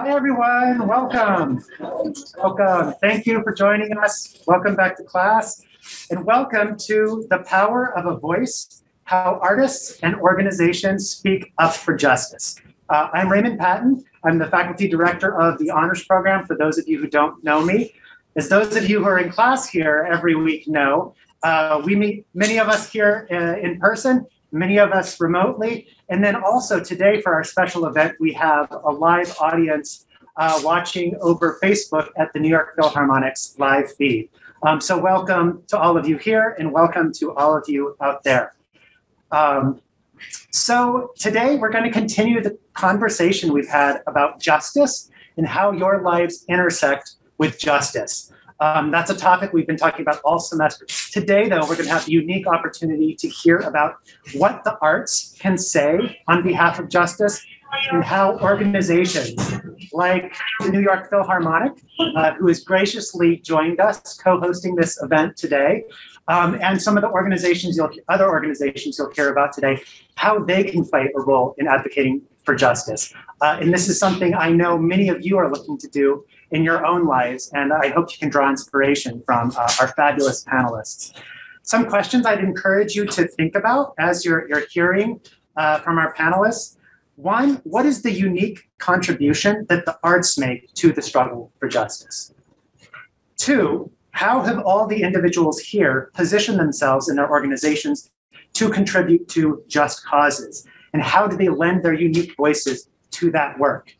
Hi, everyone. Welcome. Welcome. Thank you for joining us. Welcome back to class. And welcome to The Power of a Voice How Artists and Organizations Speak Up for Justice. Uh, I'm Raymond Patton. I'm the faculty director of the honors program for those of you who don't know me. As those of you who are in class here every week know, uh, we meet many of us here uh, in person, many of us remotely, and then also today for our special event, we have a live audience uh, watching over Facebook at the New York Philharmonic's live feed. Um, so welcome to all of you here and welcome to all of you out there. Um, so today we're going to continue the conversation we've had about justice and how your lives intersect with justice. Um, that's a topic we've been talking about all semester. Today, though, we're going to have the unique opportunity to hear about what the arts can say on behalf of justice and how organizations like the New York Philharmonic, uh, who has graciously joined us co-hosting this event today, um, and some of the organizations, you'll, other organizations you'll hear about today, how they can play a role in advocating for justice. Uh, and this is something I know many of you are looking to do in your own lives, and I hope you can draw inspiration from uh, our fabulous panelists. Some questions I'd encourage you to think about as you're, you're hearing uh, from our panelists. One, what is the unique contribution that the arts make to the struggle for justice? Two, how have all the individuals here positioned themselves in their organizations to contribute to just causes? And how do they lend their unique voices to that work?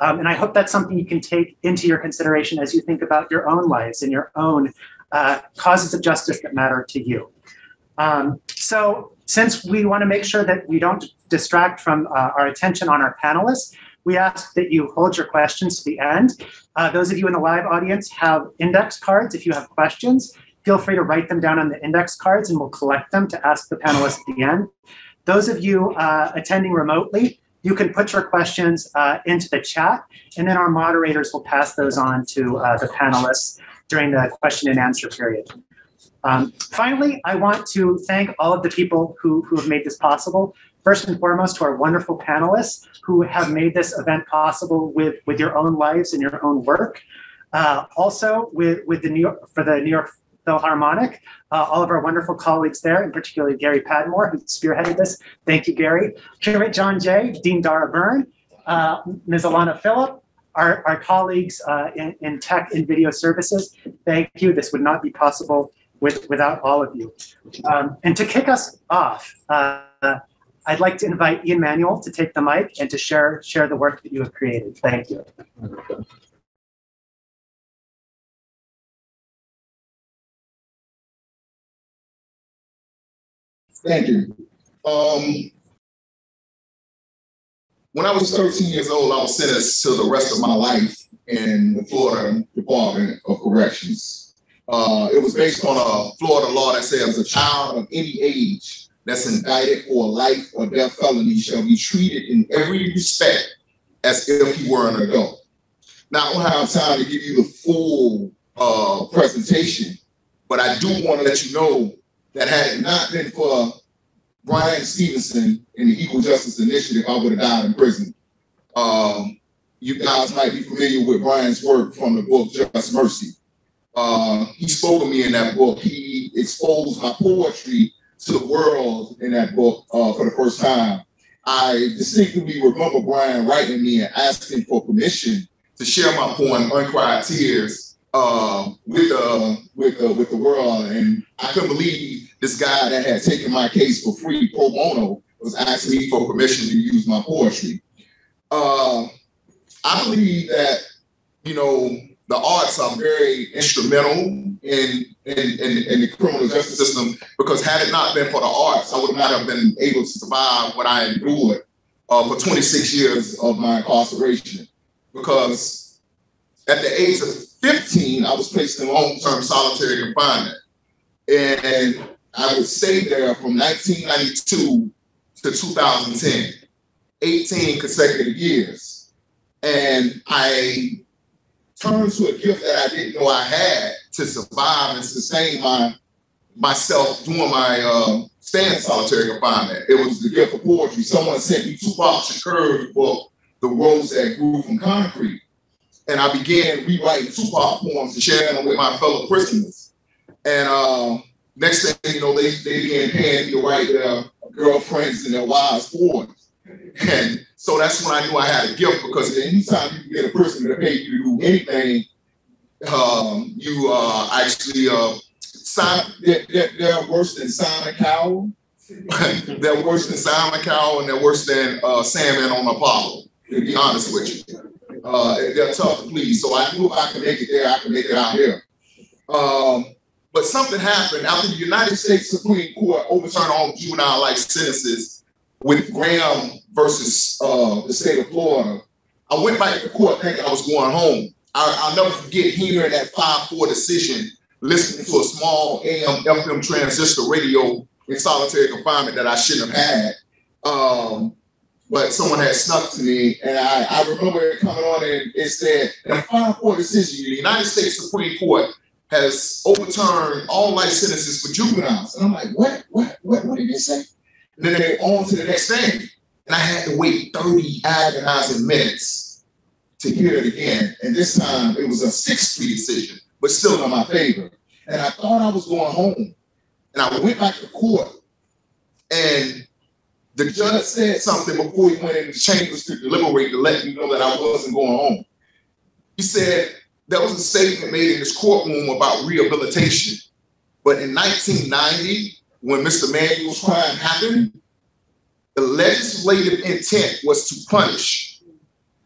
Um, and I hope that's something you can take into your consideration as you think about your own lives and your own uh, causes of justice that matter to you. Um, so since we want to make sure that we don't distract from uh, our attention on our panelists, we ask that you hold your questions to the end. Uh, those of you in the live audience have index cards. If you have questions, feel free to write them down on the index cards and we'll collect them to ask the panelists at the end. Those of you uh, attending remotely, you can put your questions uh, into the chat, and then our moderators will pass those on to uh, the panelists during the question and answer period. Um, finally, I want to thank all of the people who, who have made this possible. First and foremost, to our wonderful panelists who have made this event possible with, with your own lives and your own work. Uh, also, with, with the New York, for the New York Philharmonic, uh, all of our wonderful colleagues there, and particularly Gary Padmore, who spearheaded this. Thank you, Gary. Curate John Jay, Dean Dara Byrne, uh, Ms. Alana Phillip, our, our colleagues uh, in, in tech and video services. Thank you. This would not be possible with, without all of you. Um, and to kick us off, uh, I'd like to invite Ian Manuel to take the mic and to share, share the work that you have created. Thank you. Thank you. Um, when I was 13 years old, I was sentenced to the rest of my life in the Florida Department of Corrections. Uh, it was based on a Florida law that says a child of any age that's indicted for a life or death felony shall be treated in every respect as if he were an adult. Now, I don't have time to give you the full uh, presentation, but I do want to let you know that had it not been for Brian Stevenson and the Equal Justice Initiative, I would have died in prison. Um, you guys might be familiar with Brian's work from the book Just Mercy. Uh, he spoke to me in that book. He exposed my poetry to the world in that book uh, for the first time. I distinctly remember Brian writing me and asking for permission to share my poem, Uncried Tears, uh, with uh, with uh, with the world, and I couldn't believe this guy that had taken my case for free pro bono was asking me for permission to use my poetry. Uh, I believe that you know the arts are very instrumental in in, in, in the criminal justice system because had it not been for the arts, I would not have been able to survive what I endured uh, for 26 years of my incarceration. Because at the age of 15, I was placed in long-term solitary confinement. And I would stay there from 1992 to 2010, 18 consecutive years. And I turned to a gift that I didn't know I had to survive and sustain my myself doing my uh, stay in solitary confinement. It was the gift of poetry. Someone sent me Tupac Shakur's book, The Rose That Grew from Concrete. and I began rewriting Tupac poems and sharing them with my fellow prisoners. And uh, next thing you know, they, they began paying me to write their girlfriends and their wives' poems. And so that's when I knew I had a gift because anytime you get a person to pay you to do anything, um, you uh, actually uh, sign, they're, they're, worse than Simon Cowell. they're worse than Simon Cowell and they're worse than uh, on Apollo, to be honest with you. Uh, they're tough to please. So I knew if I could make it there, I could make it out here. Um, but something happened after the United States Supreme Court overturned all juvenile life sentences with Graham versus uh, the state of Florida. I went back to court thinking I was going home. I, will never forget hearing that 5-4 decision, listening to a small AM FM transistor radio in solitary confinement that I shouldn't have had. Um, but someone had snuck to me, and I, I remember it coming on and it said, in a 5-4 decision, the United States Supreme Court has overturned all life sentences for juveniles. And I'm like, what? What? What, what did they say? And then they went on to the next thing. And I had to wait 30 agonizing minutes to hear it again. And this time it was a 6 3 decision, but still in my favor. And I thought I was going home. And I went back to court. And the judge said something before he went into the chambers to deliberate to let me know that I wasn't going home. He said, there was a statement made in this courtroom about rehabilitation. But in 1990, when Mr. Manuel's crime happened, the legislative intent was to punish,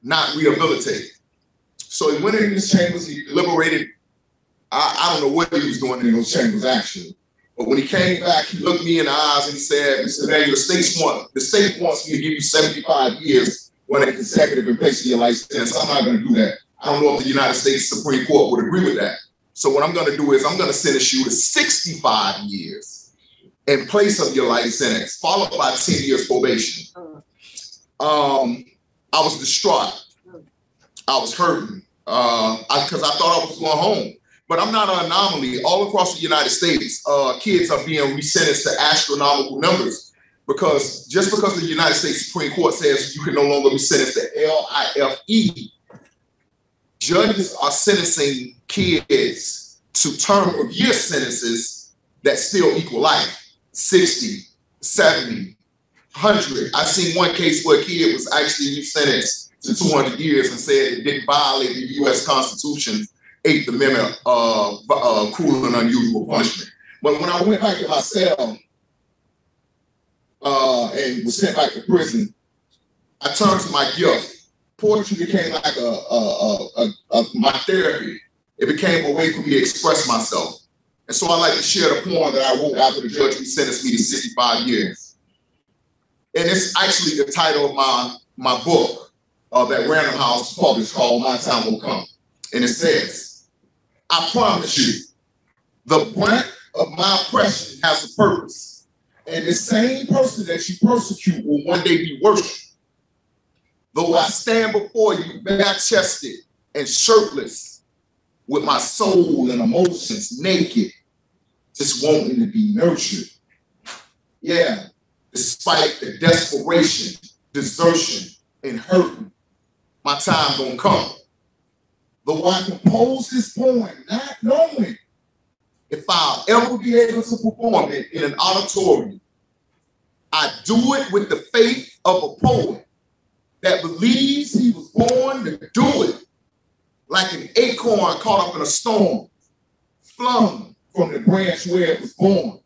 not rehabilitate. So he went in his chambers, he liberated. I, I don't know what he was doing in those chambers actually. But when he came back, he looked me in the eyes and he said, Mr. Manuel, the state, want, the state wants me to give you 75 years when a consecutive and of your life sentence. I'm not going to do that. I don't know if the United States Supreme Court would agree with that. So what I'm going to do is I'm going to sentence you to 65 years in place of your life sentence, followed by 10 years probation. Um, I was distraught. I was hurting because uh, I, I thought I was going home. But I'm not an anomaly. All across the United States, uh, kids are being resentenced to astronomical numbers because just because the United States Supreme Court says you can no longer be sentenced to L-I-F-E, judges are sentencing kids to term of year sentences that still equal life 60, 70, 100. I've seen one case where a kid was actually sentenced to 200 years and said it didn't violate the U.S. Constitution, Eighth Amendment, uh, uh, cruel and unusual punishment. But when I went back to my cell uh, and was sent back to prison, I turned to my gift poetry became like a, a, a, a, my therapy. It became a way for me to express myself. And so I like to share the poem that I wrote after the judge who sentenced me to 65 years. And it's actually the title of my, my book uh, that Random House published called My Time Will Come. And it says, I promise you, the brunt of my oppression has a purpose. And the same person that you persecute will one day be worshipped. Though I stand before you bare chested and shirtless, with my soul and emotions naked, just wanting to be nurtured. Yeah, despite the desperation, desertion, and hurting, my time gonna come. Though I compose this poem not knowing if I'll ever be able to perform it in an auditorium, I do it with the faith of a poet that believes he was born to do it, like an acorn caught up in a storm, flung from the branch where it was born.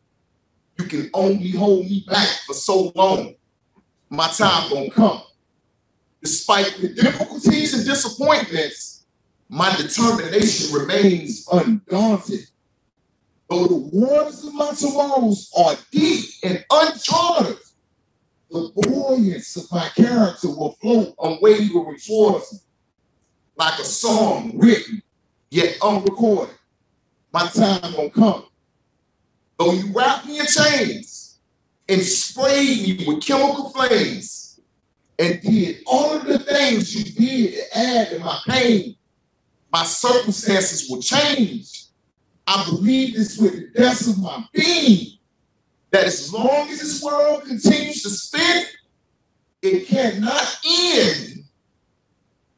You can only hold me back for so long. My time gonna come. Despite the difficulties and disappointments, my determination remains undaunted. Though the waters of my tomorrows are deep and uncharted, the buoyance of my character will float on wavering towards like a song written yet unrecorded. My time won't come. Though you wrap me in chains and sprayed me with chemical flames and did all of the things you did to add to my pain, my circumstances will change. I believe this with the depths of my being that as long as this world continues to spin, it cannot end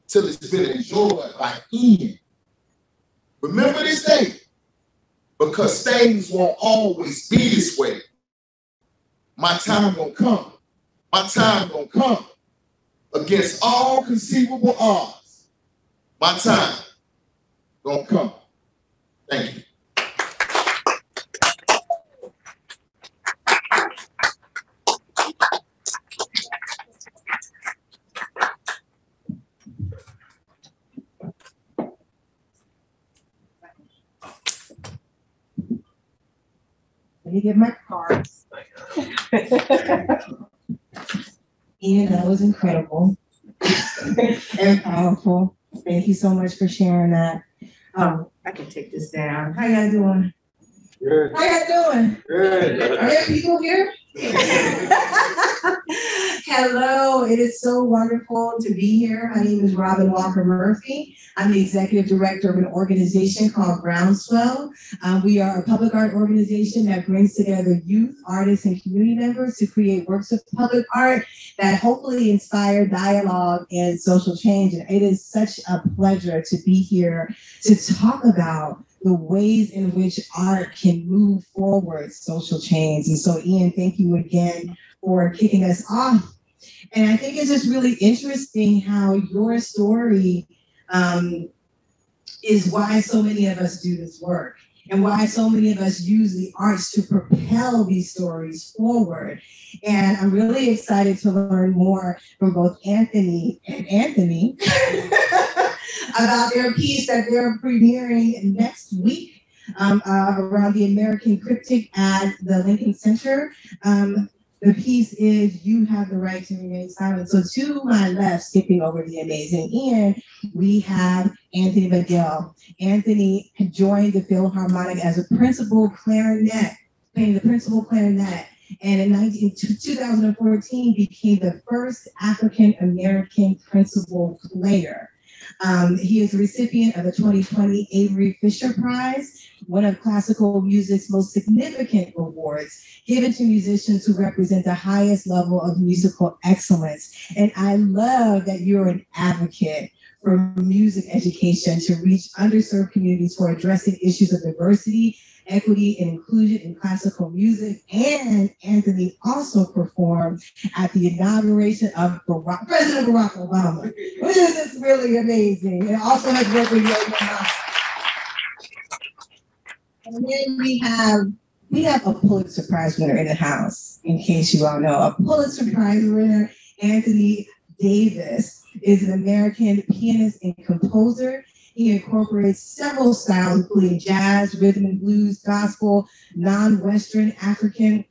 till it's been enjoyed by Ian. Remember this day, because things won't always be this way. My time gonna come. My time gonna come against all conceivable odds. My time gonna come. Thank you. Get my cards. Ian, that was incredible and powerful. Thank you so much for sharing that. Um, I can take this down. How y'all doing? Good. How y'all doing? Good. Are there people here? Hello, it is so wonderful to be here. My name is Robyne Walker Murphy. I'm the executive director of an organization called Groundswell. Uh, we are a public art organization that brings together youth, artists, and community members to create works of public art that hopefully inspire dialogue and social change. And it is such a pleasure to be here to talk about the ways in which art can move forward social change. And so, Ian, thank you again for kicking us off. And I think it's just really interesting how your story um, is why so many of us do this work and why so many of us use the arts to propel these stories forward. And I'm really excited to learn more from both Anthony and Anthony about their piece that they're premiering next week um, uh, around the American Cryptic at the Lincoln Center. Um, the piece is You Have the Right to Remain Silent. So to my left, skipping over the amazing Ian, we have Anthony McGill. Anthony joined the Philharmonic as a principal clarinet, playing the principal clarinet and in 19, 2014 became the first African American principal player. Um, he is the recipient of the 2020 Avery Fisher Prize, one of classical music's most significant awards given to musicians who represent the highest level of musical excellence. And I love that you're an advocate for music education to reach underserved communities for addressing issues of diversity equity and inclusion in classical music. And Anthony also performed at the inauguration of Barack, President Barack Obama, which is just really amazing. And also has worked with Yo And then we have we have a Pulitzer Prize winner in the house, in case you all know. A Pulitzer Prize winner, Anthony Davis, is an American pianist and composer. He incorporates several styles, including jazz, rhythm and blues, gospel, non-Western, African,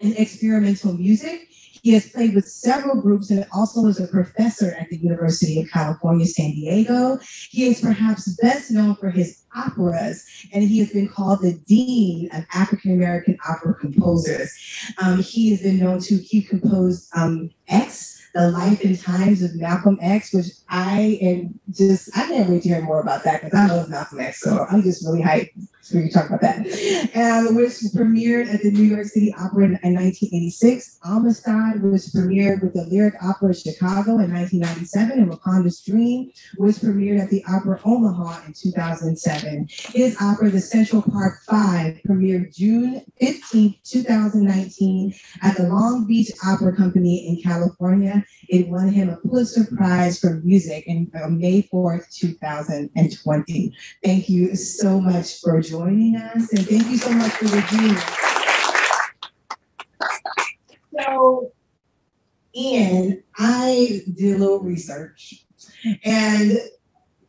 and experimental music. He has played with several groups and also is a professor at the University of California, San Diego. He is perhaps best known for his operas, and he has been called the Dean of African American Opera Composers. Um, he has been known to, he composed um, X, the life and times of Malcolm X, which I am just, I can't wait to hear more about that because I love Malcolm X. So I'm just really hyped for you to talk about that. And which premiered at the New York City Opera in, in 1986. Amistad was premiered with the Lyric Opera Chicago in 1997, and Wakonda's Dream was premiered at the Opera Omaha in 2007. His opera, The Central Park Five, premiered June 15, 2019 at the Long Beach Opera Company in California. It won him a Pulitzer Prize for Music in uh, May 4th, 2020. Thank you so much for joining us, and thank you so much for the dream. So, Ian, I did a little research, and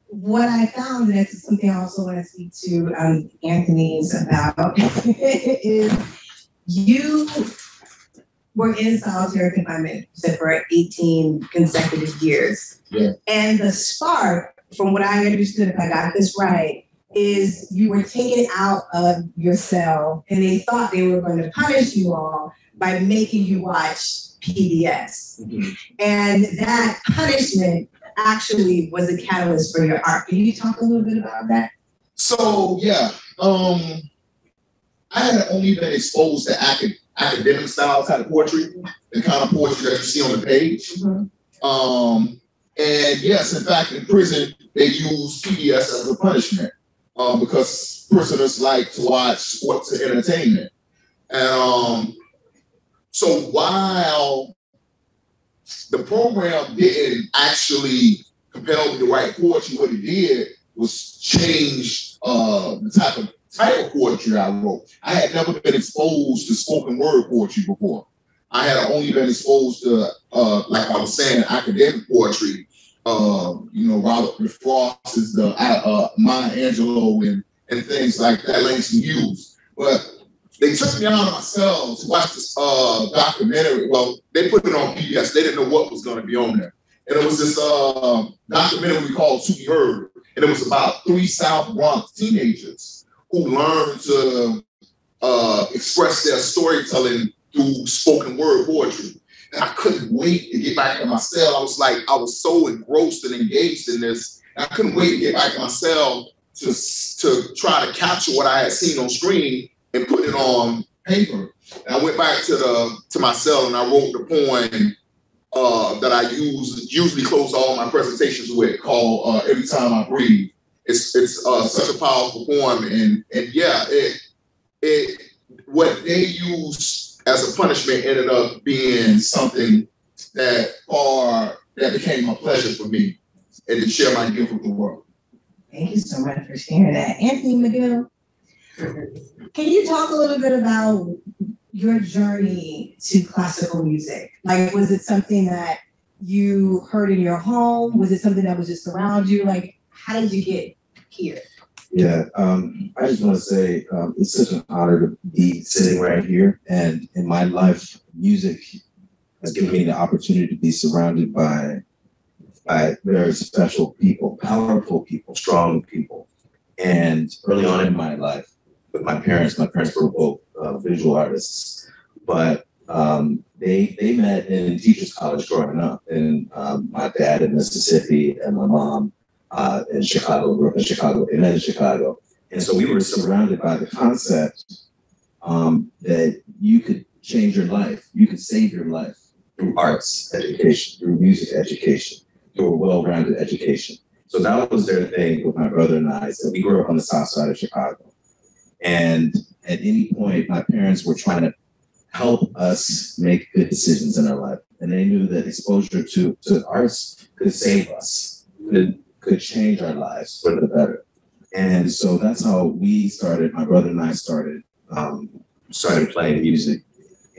what I found, and this is something I also want to speak to um, Anthony's about, is you were in solitary confinement for 18 consecutive years. Yeah. And the spark, from what I understood, if I got this right, is you were taken out of your cell and they thought they were going to punish you all by making you watch PBS. And that punishment actually was a catalyst for your art. Can you talk a little bit about that? So yeah, um, I had only been exposed to acad- academic style kind of poetry, the kind of poetry that you see on the page. Um, And yes, in fact, in prison, they use PBS as a punishment um, because prisoners like to watch sports and entertainment. And um, so while the program didn't actually compel me to write poetry, what it did was change uh, the type of type of poetry I wrote. I had never been exposed to spoken word poetry before. I had only been exposed to, uh, like I was saying, academic poetry. Uh, you know, Robert Frost is the uh, uh, Maya Angelou and, and things like that, Langston Hughes. But they took me out cell to watch this uh, documentary. Well, they put it on PBS. They didn't know what was going to be on there. And it was this uh, documentary called To Be Heard. And it was about three South Bronx teenagers who learned to uh, express their storytelling through spoken word poetry. And I couldn't wait to get back in my cell. I was like, I was so engrossed and engaged in this. I couldn't wait to get back in my cell to, to try to capture what I had seen on screen and put it on paper. And I went back to the to my cell and I wrote the poem uh, that I use usually close all my presentations with called uh, "Every Time I Breathe." It's it's uh, such a powerful poem, and and yeah, it it what they used as a punishment ended up being something that or that became a pleasure for me, and to share my gift with the world. Thank you so much for sharing that. Anthony McGill, can you talk a little bit about your journey to classical music? Like, was it something that you heard in your home? Was it something that was just around you? Like, how did you get here? Yeah, um, I just want to say um, it's such an honor to be sitting right here. And in my life, music has given me the opportunity to be surrounded by by very special people, powerful people, strong people. And early on in my life, with my parents, my parents were both uh, visual artists, but um, they they met in teachers college growing up, and um, my dad in Mississippi and my mom uh, in Chicago, grew up in Chicago, and in Chicago. And so we were surrounded by the concept um, that you could change your life, you could save your life through arts education, through music education, through a well-rounded education. So that was their thing with my brother and I. So we grew up on the south side of Chicago. And at any point, my parents were trying to help us make good decisions in our life. And they knew that exposure to, to arts could save us, could could change our lives for the better. And so that's how we started, my brother and I started, um, started playing music.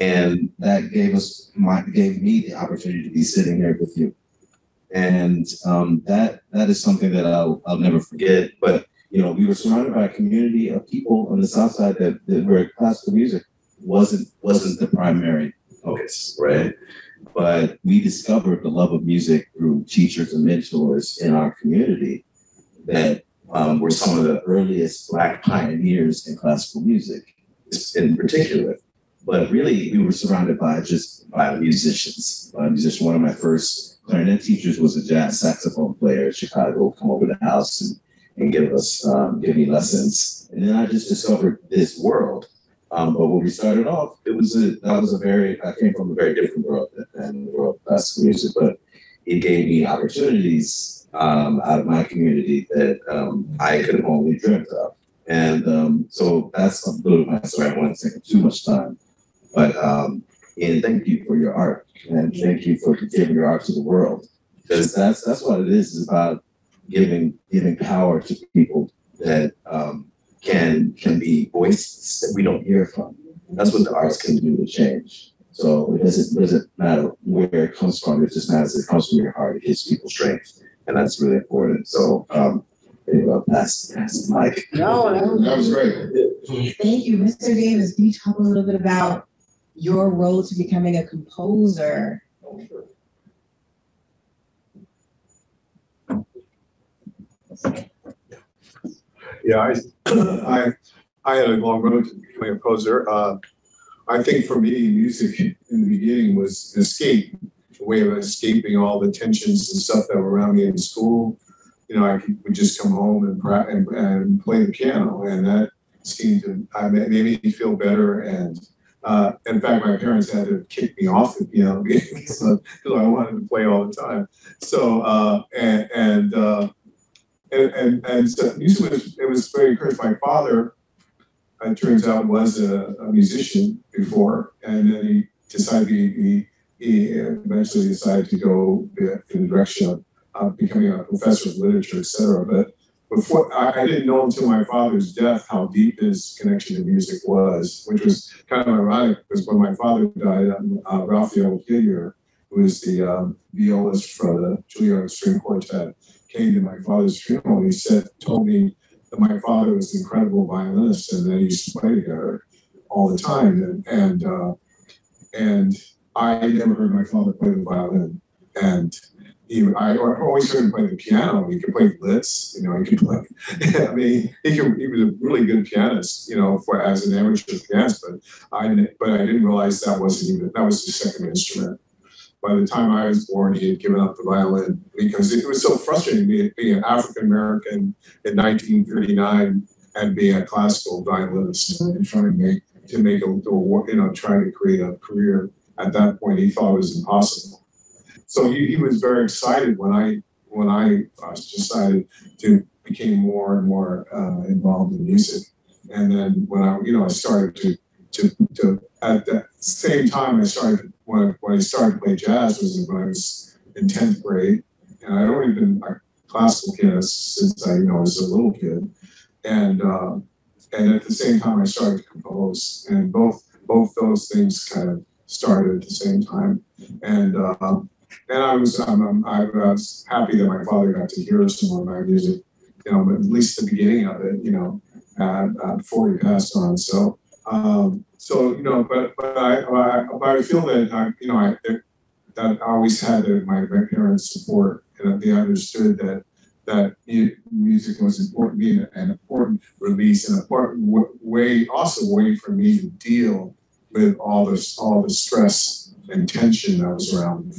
And that gave us my gave me the opportunity to be sitting here with you. And um, that that is something that I'll I'll never forget. But you know, we were surrounded by a community of people on the south side that, that where classical music wasn't wasn't the primary focus, right? But we discovered the love of music through teachers and mentors in our community that um, were some of the earliest Black pioneers in classical music, in particular. But really, we were surrounded by just by musicians. By musicians. One of my first clarinet teachers was a jazz saxophone player in Chicago. Come over to the house and, and give us um, give me lessons. And then I just discovered this world um, but when we started off, it was a that was a very I came from a very different world than the world of classical music, but it gave me opportunities um, out of my community that um, I could have only dreamt of. And um, so that's a little of my story. I don't want to take too much time, but um, and thank you for your art and thank you for giving your art to the world because that's that's what it is. It's about giving giving power to people that um, can can be voices that we don't hear from. That's what the arts can do to change. So it doesn't doesn't matter where it comes from. It just matters it comes from your heart. It gives people strength, and that's really important. So um, anyway, I'll pass pass the mic. No, That was great. Thank you, Mr. Davis. Can you talk a little bit about your road to becoming a composer? Yeah, I, I, I had a long road to becoming a composer. Uh, I think for me, music in the beginning was an escape, a way of escaping all the tensions and stuff that were around me in school. You know, I would just come home and, and, and play the piano, and that seemed to I made, made me feel better. And Uh, in fact, my parents had to kick me off the piano because I wanted to play all the time. So uh, and and, uh, and and and so music was it was very encouraged. My father, it turns out, was a, a musician before, and then he decided he, he he eventually decided to go in the direction of uh, becoming a professor of literature, etc. But before I, I, didn't know until my father's death how deep his connection to music was, which was kind of ironic because when my father died, um, uh, Raphael who is the um, violist for the Juilliard String Quartet, came to my father's funeral. He said, told me that my father was an incredible violinist and that he used to play all the time. And and uh, and I never heard my father play the violin. And he, I always heard him play the piano. He could play Liszt, you know, he could play. I mean, he, could, he was a really good pianist, you know, for as an amateur pianist. But I but I didn't realize that wasn't even that was the second instrument. By the time I was born, he had given up the violin because it was so frustrating being, an African American in 1939 and being a classical violinist and trying to make to make a, you know, trying to create a career. At that point, he thought it was impossible so he, he was very excited when I when I uh, decided to become more and more uh, involved in music. And then when I, you know, I started to, to, to at that same time I started, when when I started to play jazz was when I was in 10th grade. And I'd already been a classical pianist since I, you know, was a little kid. And, uh, and at the same time I started to compose and both, both those things kind of started at the same time. And, uh, and I was um, I was happy that my father got to hear some of my music, you know, at least the beginning of it, you know, before he passed on. So, um, so you know, but but I, I but I feel that I, you know I that I always had my parents' support, and they understood that that music was important, being an important release, an important way, also way for me to deal with all this all the stress and tension that was around me.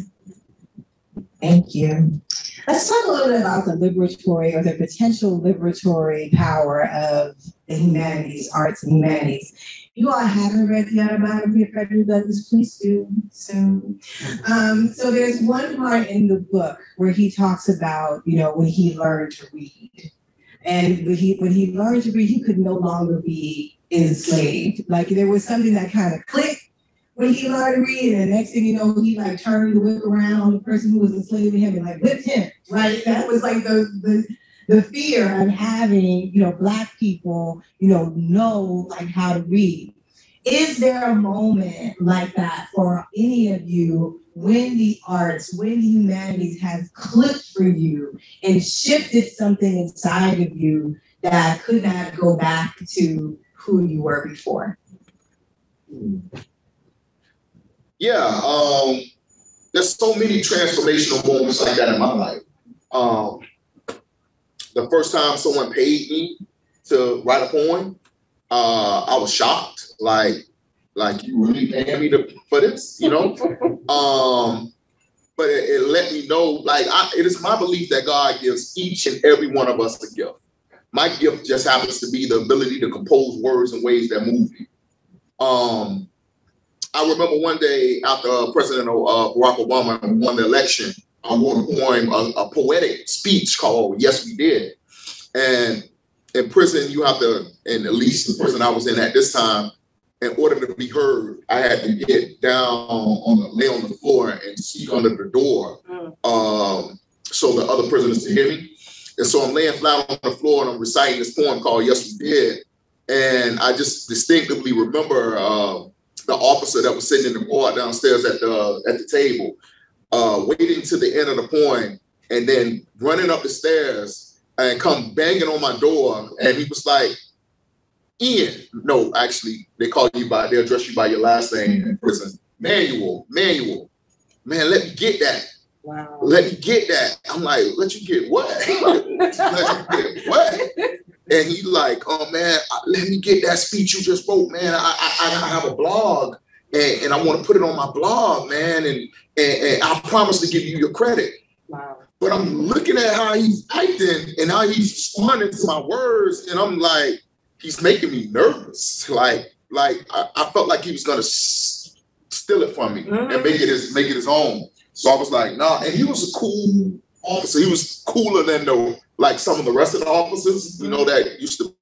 Thank you. Let's talk a little bit about the liberatory or the potential liberatory power of the humanities, arts and humanities. You all haven't read the autobiography of Frederick Douglass, please do soon. Um, so there's one part in the book where he talks about, you know, when he learned to read. And when he when he learned to read, he could no longer be enslaved. Like there was something that kind of clicked when he learned to read, and the next thing you know, he like turned the whip around on the person who was enslaving him and like whipped him. Right? That was like the the the fear of having, you know, black people, you know, know like how to read. Is there a moment like that for any of you when the arts, when the humanities has clicked for you and shifted something inside of you that could not go back to who you were before? Yeah, um, there's so many transformational moments like that in my life. Um, the first time someone paid me to write a poem, uh, I was shocked. Like, like you really paying me to, for this, you know? um, but it, it, let me know, like, I, it is my belief that God gives each and every one of us a gift. My gift just happens to be the ability to compose words in ways that move me. Um, I remember one day after President uh, Barack Obama won the election, I wrote a poem, a, a, poetic speech called "Yes, We Did." And in prison, you have to, and at least the prison I was in at this time, in order to be heard, I had to get down on the lay on the floor and speak under the door, um, so the other prisoners could hear me. And so I'm laying flat on the floor and I'm reciting this poem called "Yes, We Did." And I just distinctively remember. Uh, the officer that was sitting in the bar downstairs at the at the table, uh, waiting to the end of the poem, and then running up the stairs and come banging on my door, and he was like, "Ian, no, actually, they call you by they address you by your last name in prison, Manuel, Manuel, man, let me get that." Wow. Let me get that. I'm like, let you get what? let you get what? and he like, oh man, let me get that speech you just wrote, man. I I, I have a blog and, and I want to put it on my blog, man, and, and, and I promise to give you your credit. Wow. But I'm looking at how he's acting and how he's responding to my words, and I'm like, he's making me nervous. Like, like I, I felt like he was gonna s- steal it from me Mhm. and make it his make it his own. So I was like, nah. And he was a cool officer. He was cooler than the like some of the rest of the officers, you know, that used to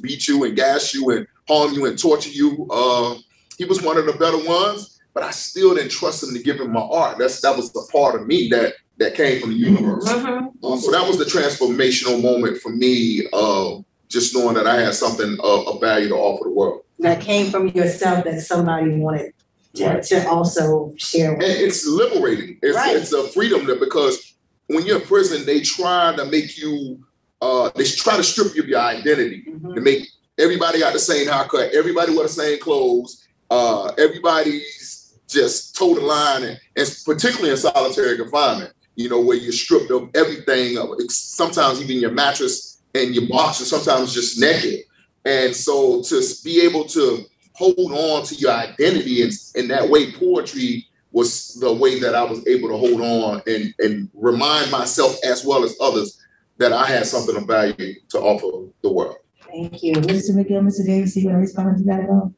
beat you and gas you and harm you and torture you. Uh, he was one of the better ones, but I still didn't trust him to give him my art. That's that was the part of me that that came from the universe. Mhm. Um, so that was the transformational moment for me, uh, just knowing that I had something of, of value to offer the world. That came from yourself that somebody wanted to, to also share with. And it's liberating. It's, Right. it's a freedom that because when you're in prison, they try to make you, uh, they try to strip you of your identity Mhm. to make everybody got the same haircut, everybody wear the same clothes, uh, everybody's just toe the line, and, and particularly in solitary confinement, you know, where you're stripped of everything, of sometimes even your mattress and your box, and sometimes just naked. And so to be able to hold on to your identity and in that way, poetry was the way that I was able to hold on and, and remind myself as well as others that I had something of value to offer the world. Thank you. Mr. McGill, Mr. Davis, you gonna respond to that at all?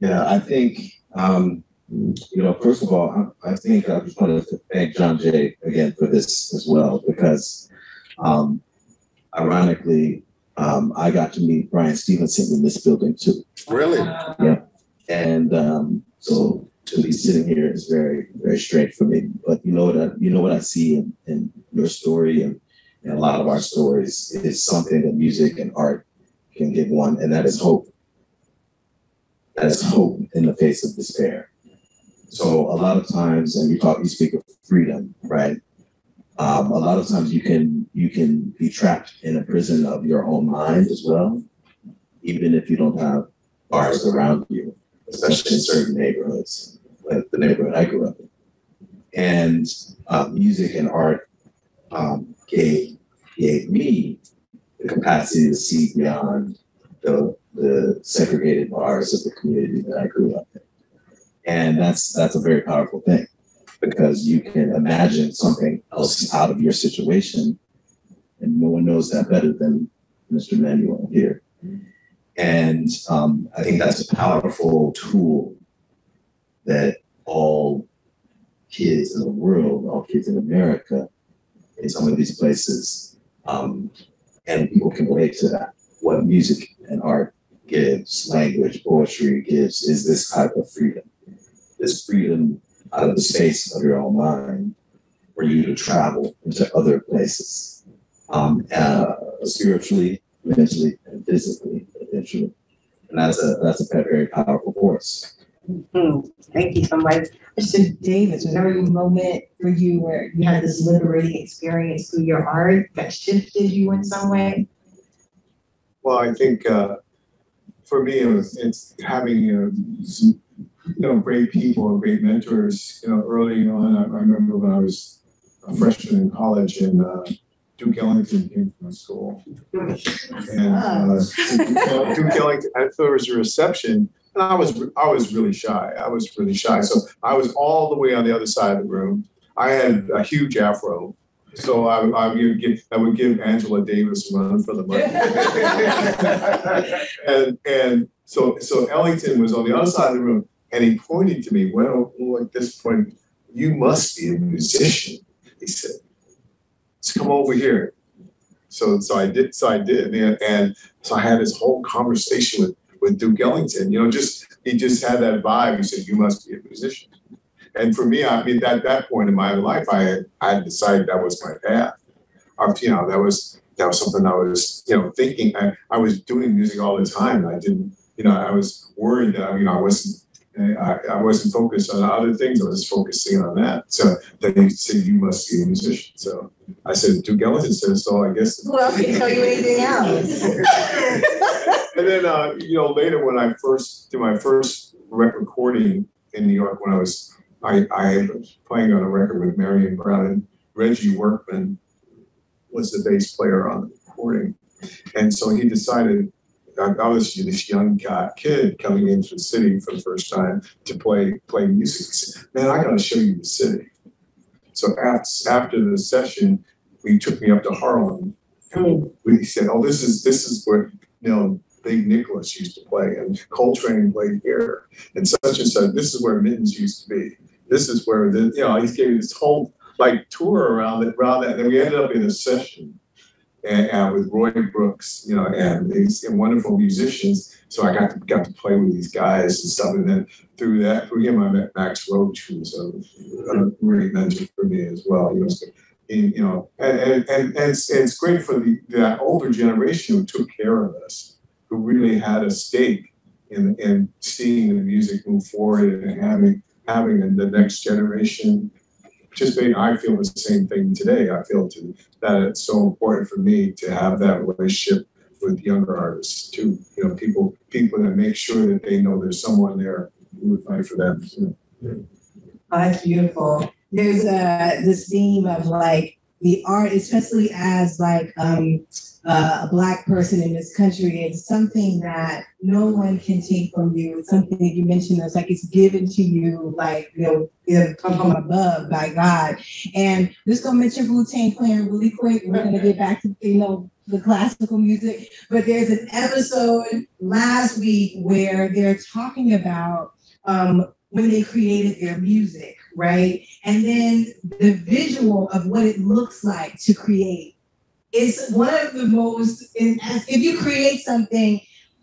Yeah, I think, um, you know, first of all, I, I think I just want to thank John Jay again for this as well, because, um, ironically, um, I got to meet Brian Stevenson in this building too. Really? Yeah. And, um, so to be sitting here is very, very strange for me. But you know what, I, you know what I see in, in your story and, and a lot of our stories is something that music and art can give one, and that is hope. Is hope in the face of despair. So a lot of times, and you talk, you speak of freedom, right? Um, a lot of times you can you can be trapped in a prison of your own mind as well, even if you don't have bars around you, especially in certain neighborhoods, like the neighborhood I grew up in. And uh, music and art um, gave gave me the capacity to see beyond the the segregated bars of the community that I grew up in. And that's that's a very powerful thing because you can imagine something else out of your situation. And no one knows that better than Mr. Manuel here. And um, I think that's a powerful tool that all kids in the world, all kids in America, in some of these places, um, and people can relate to that. What music and art gives, language, poetry gives, is this type of freedom. This freedom out of the space of your own mind for you to travel into other places, um, uh, spiritually, mentally, and physically, eventually. And that's a that's a very powerful force. Hmm. Thank you so much. Mr. Davis, was there a moment for you where you had this liberating experience through your art that shifted you in some way? Well, I think, uh, for me, it was, it's having, you know, some, you know, great people and great mentors, you know, early on, I, I remember when I was a freshman in college and, uh, Duke Ellington came to my school. And, uh, Duke Ellington, I thought there was a reception, and I was, I was really shy, I was really shy, so I was all the way on the other side of the room. I had a huge afro, so I, I would give, I would give Angela Davis a run for the money. And, and so, so Ellington was on the other side of the room, and he pointed to me, well, at this point, you must be a musician, he said. So come over here. So, so I did, so I did, and, and so I had this whole conversation with, with Duke Ellington, you know, just, he just had that vibe, he said, you must be a musician. And for me, I mean, at that point in my life, I had, I had decided that was my path. You know, that was, that was something I was, you know, thinking, I, I was doing music all the time, I didn't, you know, I was worried that, you know, I wasn't, I, I wasn't focused on other things, I was focusing on that. So they said, you must be a musician, so I said, Duke Ellington said, so I guess. Who else can tell you anything else? And then, uh, you know, later when I first did my first rec- recording in New York, when I was, I, I was playing on a record with Marion Brown and Reggie Workman was the bass player on the recording. And so he decided, I, was this young guy, kid coming into the city for the first time to play, play music. Said, man, I gotta show you the city. So after, after the session, he took me up to Harlem. We, he said, oh, this is, this is where, you know, Big Nicholas used to play, and Coltrane played here, and such and such. This is where Minton's used to be. This is where the you know he gave this whole like tour around it, around that. And we ended up in a session and, and with Roy Brooks, you know, and these and wonderful musicians. So I got to got to play with these guys and stuff. And then through that, through him, I met Max Roach, who was a, a great mentor for me as well. He was, and, you know, and and, and, and it's, and it's great for the that older generation who took care of us, who really had a stake in in seeing the music move forward and having having in the next generation participating. I feel the same thing today. I feel that it's so important for me to have that relationship with younger artists too. You know, people people that make sure that they know there's someone there who would fight for them. Oh, that's beautiful. There's uh this theme of like the art, especially as like um uh, a black person in this country, it's something that no one can take from you. It's something that you mentioned it's like it's given to you, like you know, it come from above by God. And just gonna mention Wu Tang Clan really quick. We're gonna get back to you know the classical music, but there's an episode last week where they're talking about um, when they created their music, right? And then the visual of what it looks like to create is one of the most, if you create something,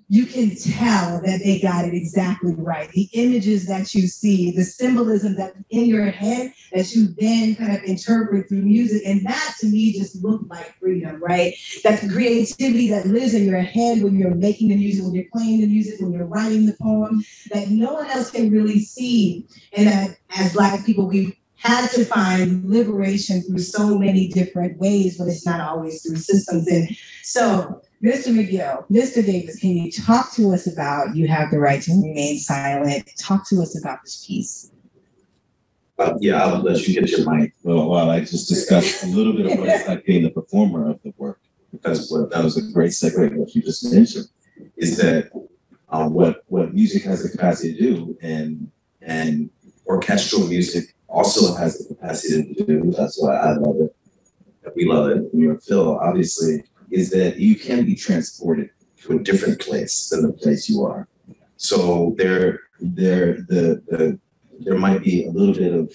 you can tell that they got it exactly right. The images that you see, the symbolism that's in your head that you then kind of interpret through music. And that to me just looked like freedom, right? That creativity that lives in your head when you're making the music, when you're playing the music, when you're writing the poem, that no one else can really see. And that as Black people, we had to find liberation through so many different ways, but it's not always through systems. And so, Mr. McGill, Mr. Davis, can you talk to us about You Have the Right to Remain Silent? Talk to us about this piece. Uh, yeah, I'll let you get your mic. Well, while I just discussed a little bit of what it's like being the performer of the work, because what, that was a great segue, what you just mentioned, is that um, what what music has the capacity to do, and and orchestral music also has the capacity to do. That's why I love it. We love it. New York Phil, obviously, is that you can be transported to a different place than the place you are. So there, there, the, the, there might be a little bit of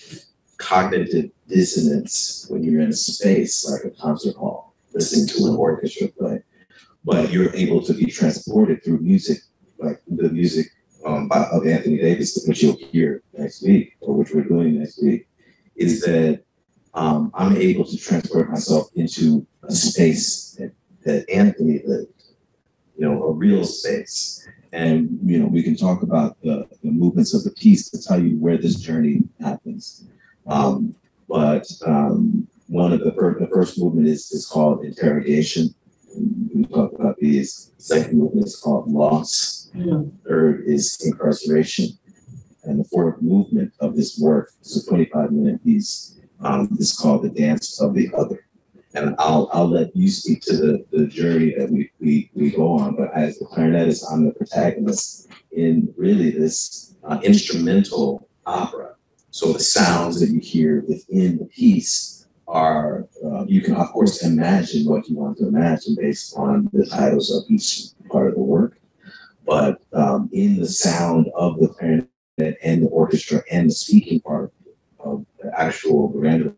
cognitive dissonance when you're in a space like a concert hall, listening to an orchestra play, but you're able to be transported through music, like the music um, by, of Anthony Davis, which you'll hear next week, or which we're doing next week, is that um, I'm able to transport myself into a space that, that Anthony lived, you know, a real space. And, you know, we can talk about the, the movements of the piece to tell you where this journey happens. Um, but um, one of the, first, the first movement is, is called interrogation. We talk about these. Second movement is called loss Third is incarceration. And the fourth movement of this work is a 25 minute piece. Um, it's called The Dance of the Other. And I'll, I'll let you speak to the, the journey that we, we, we go on. But as the clarinetist, I'm the protagonist in really this uh, instrumental opera. So the sounds that you hear within the piece are, uh, you can of course imagine what you want to imagine based on the titles of each part of the work but um, in the sound of the clarinet and the orchestra and the speaking part of the actual random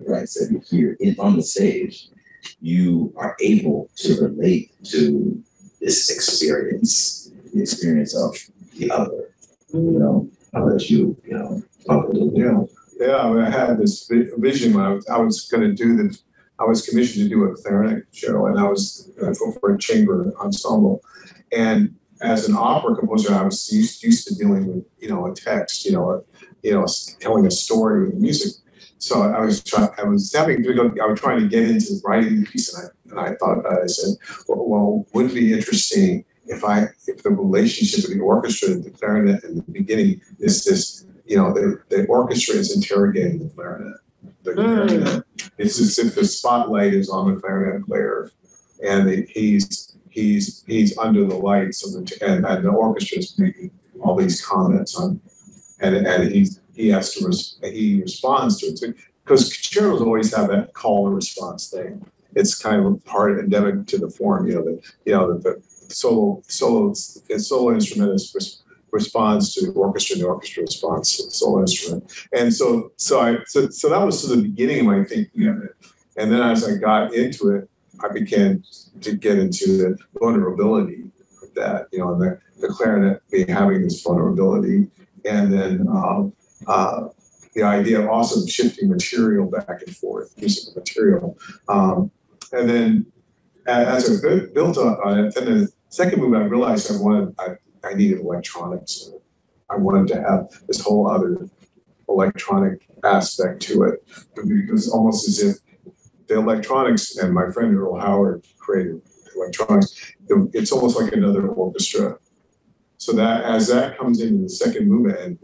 rights that you hear in, on the stage, you are able to relate to this experience, the experience of the other. You know, I'll let you, you know, talk. Yeah. I, mean, I had this vision when I was, I was going to do this. I was commissioned to do a clarinet show, and I was uh, for a chamber ensemble. And as an opera composer, I was used, used to dealing with, you know, a text, you know, a, you know, telling a story with music. So I was trying, I was having difficulty, I was trying to get into writing the piece and I, and I thought about it, I said, well, well, wouldn't it be interesting if I, if the relationship of the orchestra and the clarinet in the beginning is this, you know, the, the orchestra is interrogating the clarinet. The mm. clarinet. It's as if the spotlight is on the clarinet player and he's he's he's under the lights of the and, and the orchestra is making all these comments on and and he's he has to res, he responds to it because concertos always have that call and response thing. It's kind of a part endemic to the form, you know, that you know that the solo solo a solo instrument is res- responds to the orchestra, and the orchestra responds to the solo instrument. And so so I so, so that was the beginning of my thinking of it. And then as I got into it, I began to get into the vulnerability of that, you know, the, the clarinet being having this vulnerability. And then um, uh, the idea of also shifting material back and forth, musical material. Um, and then as I bu- built on it, then the second movement, I realized I wanted, I, I needed electronics. I wanted to have this whole other electronic aspect to it. Because almost as if the electronics, and my friend Earl Howard created electronics, it- it's almost like another orchestra. So that, as that comes into the second movement and,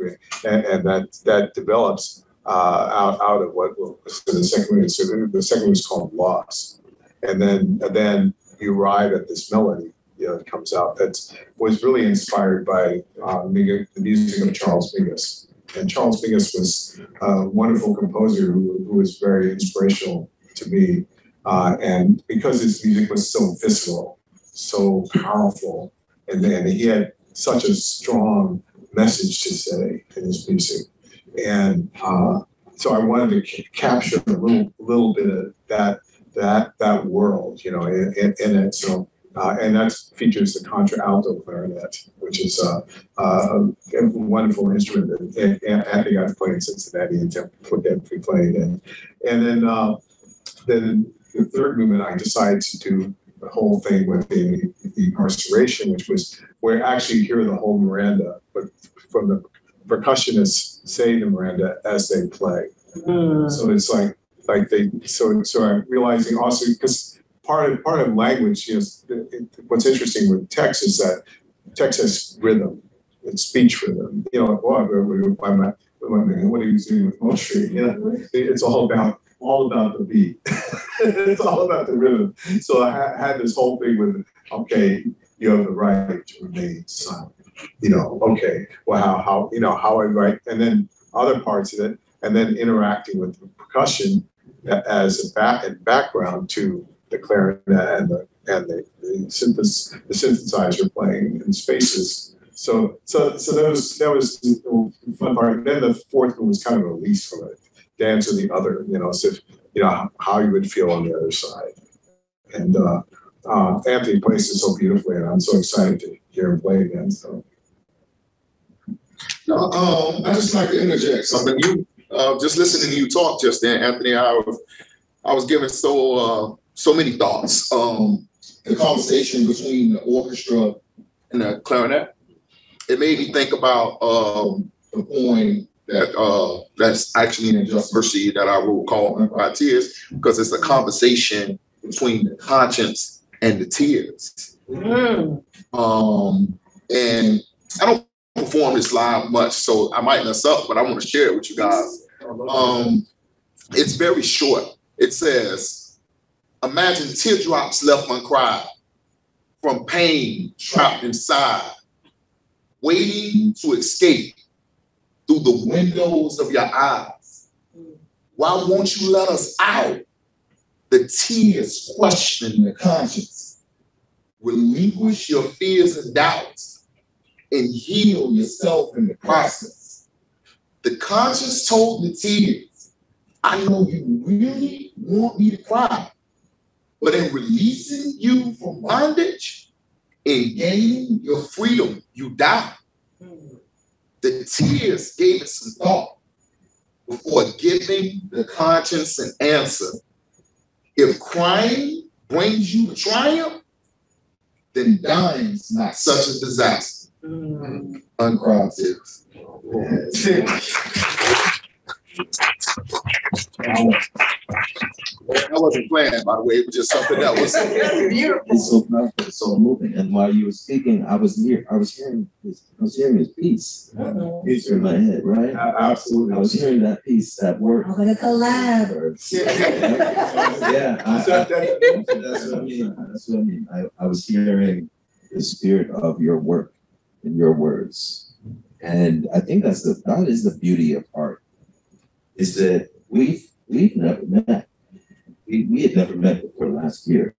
and, and that, that develops uh, out, out of what, will- so the second movement, so the, the second one is called Loss. And then, and then you arrive at this melody, you know, that comes out That was really inspired by, uh, the music of Charles Mingus. And Charles Mingus was a wonderful composer who, who was very inspirational to me. Uh, and because his music was so visceral, so powerful, and then he had such a strong message to say in his music. And uh, so I wanted to ca- capture a little, little bit of that, that, that world, you know, in, in, in it. So, uh, and that features the contra alto clarinet, which is uh, uh, a wonderful instrument that An- Anthony got to play in Cincinnati and Temple played. And, and then, uh, then the third movement, I decided to do the whole thing with the, the incarceration, which was where actually you hear the whole Miranda, but from the percussionists saying the Miranda as they play. Hmm. So it's like, like they, so, so I'm realizing also, because part of, part of language is, it- it- what's interesting with text is that text has rhythm, it's speech rhythm, you know, well, what am I, what am I, what are you doing with poetry? You know, mm-hmm. it's all about, all about the beat. It's all about the rhythm. So I ha- had this whole thing with, okay, you have the right to remain silent. You know, okay, well, how, how, you know, how I write, and then other parts of it, and then interacting with the percussion as a back, and background to the clarinet and the, and the, the the synthesizer playing in spaces. So, so, so that was, that was the fun part. Then the fourth one was kind of a release from it, dance or the other, you know, so if, you know, how you would feel on the other side. And, uh, uh, Anthony plays it so beautifully and I'm so excited to hear him play again, so. No, um, I just like to interject something. You, uh, just listening to you talk just then, Anthony, I was, I was given so, uh, so many thoughts. Um, the conversation between the orchestra and the clarinet. It made me think about, um, the poem that, uh, that's actually in Just Mercy that I will call Uncried Tears, because it's a conversation between the conscience and the tears. Um, and I don't perform this live much, so I might mess up, but I want to share it with you guys. Um, it's very short. It says, imagine teardrops left uncried from pain trapped inside, waiting to escape through the windows of your eyes. Why won't you let us out? The tears question the conscience. Relinquish your fears and doubts and heal yourself in the process. The conscience told the tears, I know you really want me to cry, but in releasing you from bondage and gaining your freedom, you die. Hmm. The tears gave it some thought before giving the conscience an answer. If crying brings you triumph, then dying's not such a disaster. Mm. Uncried tears. I wasn't playing, by the way, it was just something that was. It's so powerful, it's so moving. And while you were speaking, I was near, I was hearing this, I was hearing his piece. Uh, piece in my head, right? A- Absolutely. I was hearing that piece, that word. I'm gonna collab. words. Yeah, I, I, that's what I mean. That's what I mean. I, I was hearing the spirit of your work in your words. And I think that's the, that is the beauty of art. Is that we've, we've never met. We, we had never met before last year.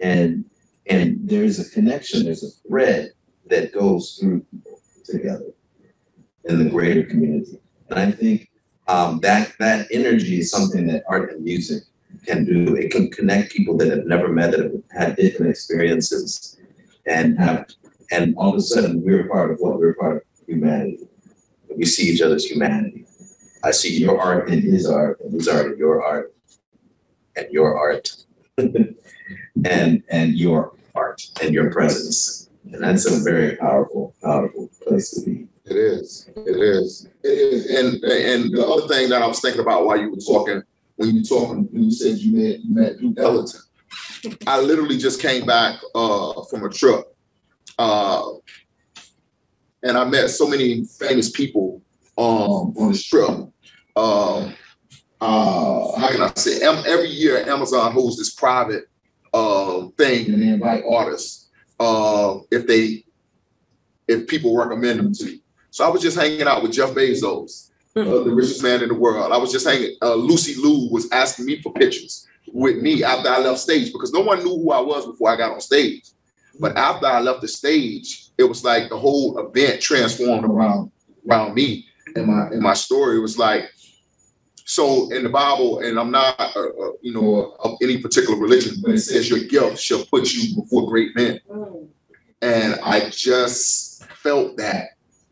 And And there's a connection, there's a thread that goes through people together in the greater community. And I think um, that that energy is something that art and music can do. It can connect people that have never met, that have had different experiences, and have and all of a sudden we're part of what we're part of humanity. We see each other's humanity. I see your art in his art, and his art in your art, and your art, and and your art and your presence. And that's a very powerful, powerful place to be. It is. It is. It is. And and the other thing that I was thinking about while you were talking, when you talking, when you said you met you met Duke Ellington, I literally just came back uh, from a trip, uh, and I met so many famous people um, on this trip. Um, uh, how can I say? Every year, Amazon holds this private uh, thing, and they invite artists uh, if they if people recommend them to you. So I was just hanging out with Jeff Bezos, uh, the richest man in the world. I was just hanging. Uh, Lucy Liu was asking me for pictures with me after I left stage because no one knew who I was before I got on stage. But after I left the stage, it was like the whole event transformed around around me and my and my story was like. So in the Bible, and I'm not, uh, uh, you know, of any particular religion, but it says your guilt shall put you before great men and I just felt that.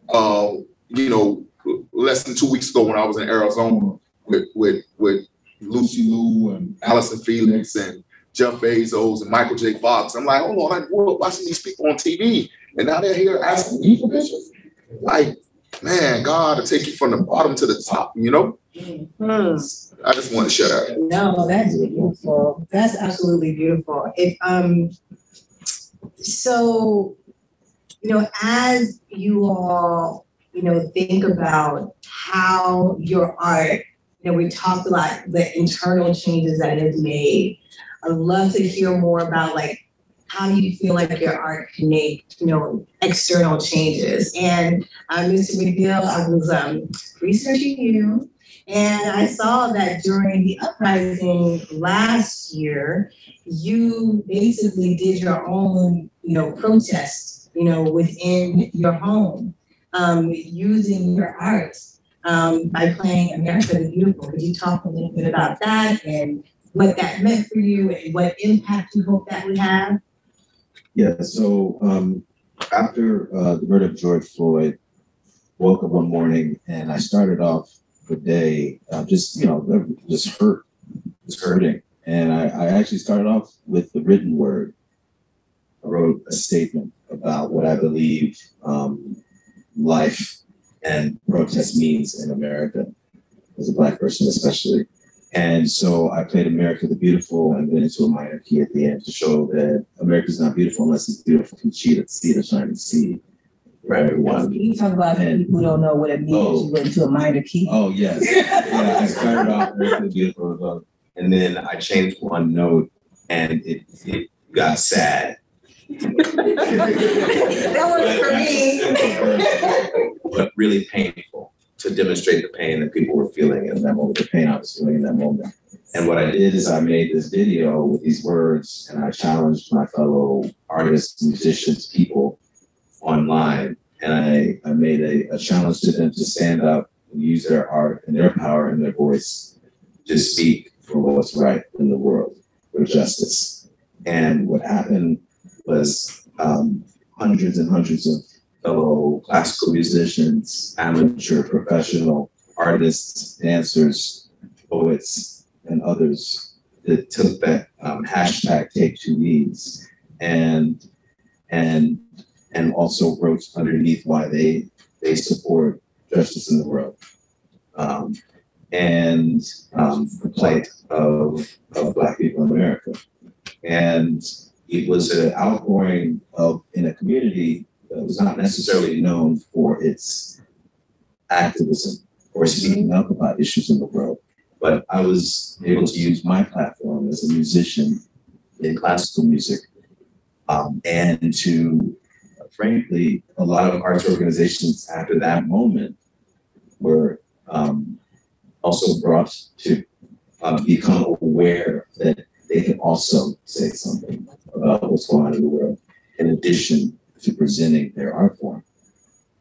Uh, you know, less than two weeks ago when I was in Arizona with with with Lucy Liu and Allyson Felix and Jeff Bezos and Michael J. Fox. I'm like, hold on, I grew up watching these people on TV, and now they're here asking me for. Like, man, God to take you from the bottom to the top. You know, Hmm. I just want to share that. No, that's beautiful. That's absolutely beautiful. It, um, so, you know, as you all, you know, think about how your art, you know, we talked about the internal changes that it has made. I'd love to hear more about like, how do you feel like your art can make, you know, external changes? And, uh, Mr. McGill, I was, um, researching you and I saw that during the uprising last year, you basically did your own, you know, protest, you know, within your home, um, using your art, um, by playing America the Beautiful. Could you talk a little bit about that and what that meant for you and what impact you hope that would have? Yeah, so um, after uh, the murder of George Floyd, woke up one morning and I started off the day uh, just, you know, just hurt, just hurting. And I, I actually started off with the written word. I wrote a statement about what I believe um, life and protest means in America, as a Black person especially. And so I played America the Beautiful and went into a minor key at the end to show that America's not beautiful unless it's beautiful from sea to sea to shining sea for everyone. Can you talk about And- people who don't know what it means, Oh. you went into a minor key? Oh, yes. Yeah, I started off America the Beautiful, and then I changed one note and it, it got sad. That worked for me. But really painful to demonstrate the pain that people were feeling in that moment, the pain I was feeling in that moment. And what I did is I made this video with these words and I challenged my fellow artists, musicians, people online. And I, I made a, a challenge to them to stand up and use their art and their power and their voice to speak for what's right in the world, for justice. And what happened was um, hundreds and hundreds of fellow classical musicians, amateur, professional artists, dancers, poets, and others that took that um, hashtag take two knees and and and also wrote underneath why they they support justice in the world. Um, and um, the plight of, of Black people in America. And it was an outpouring of in a community that was not necessarily known for its activism or speaking up about issues in the world. But I was able to use my platform as a musician in classical music um, and to, frankly, a lot of arts organizations after that moment were um, also brought to uh, become aware that they can also say something about what's going on in the world, in addition to presenting their art form.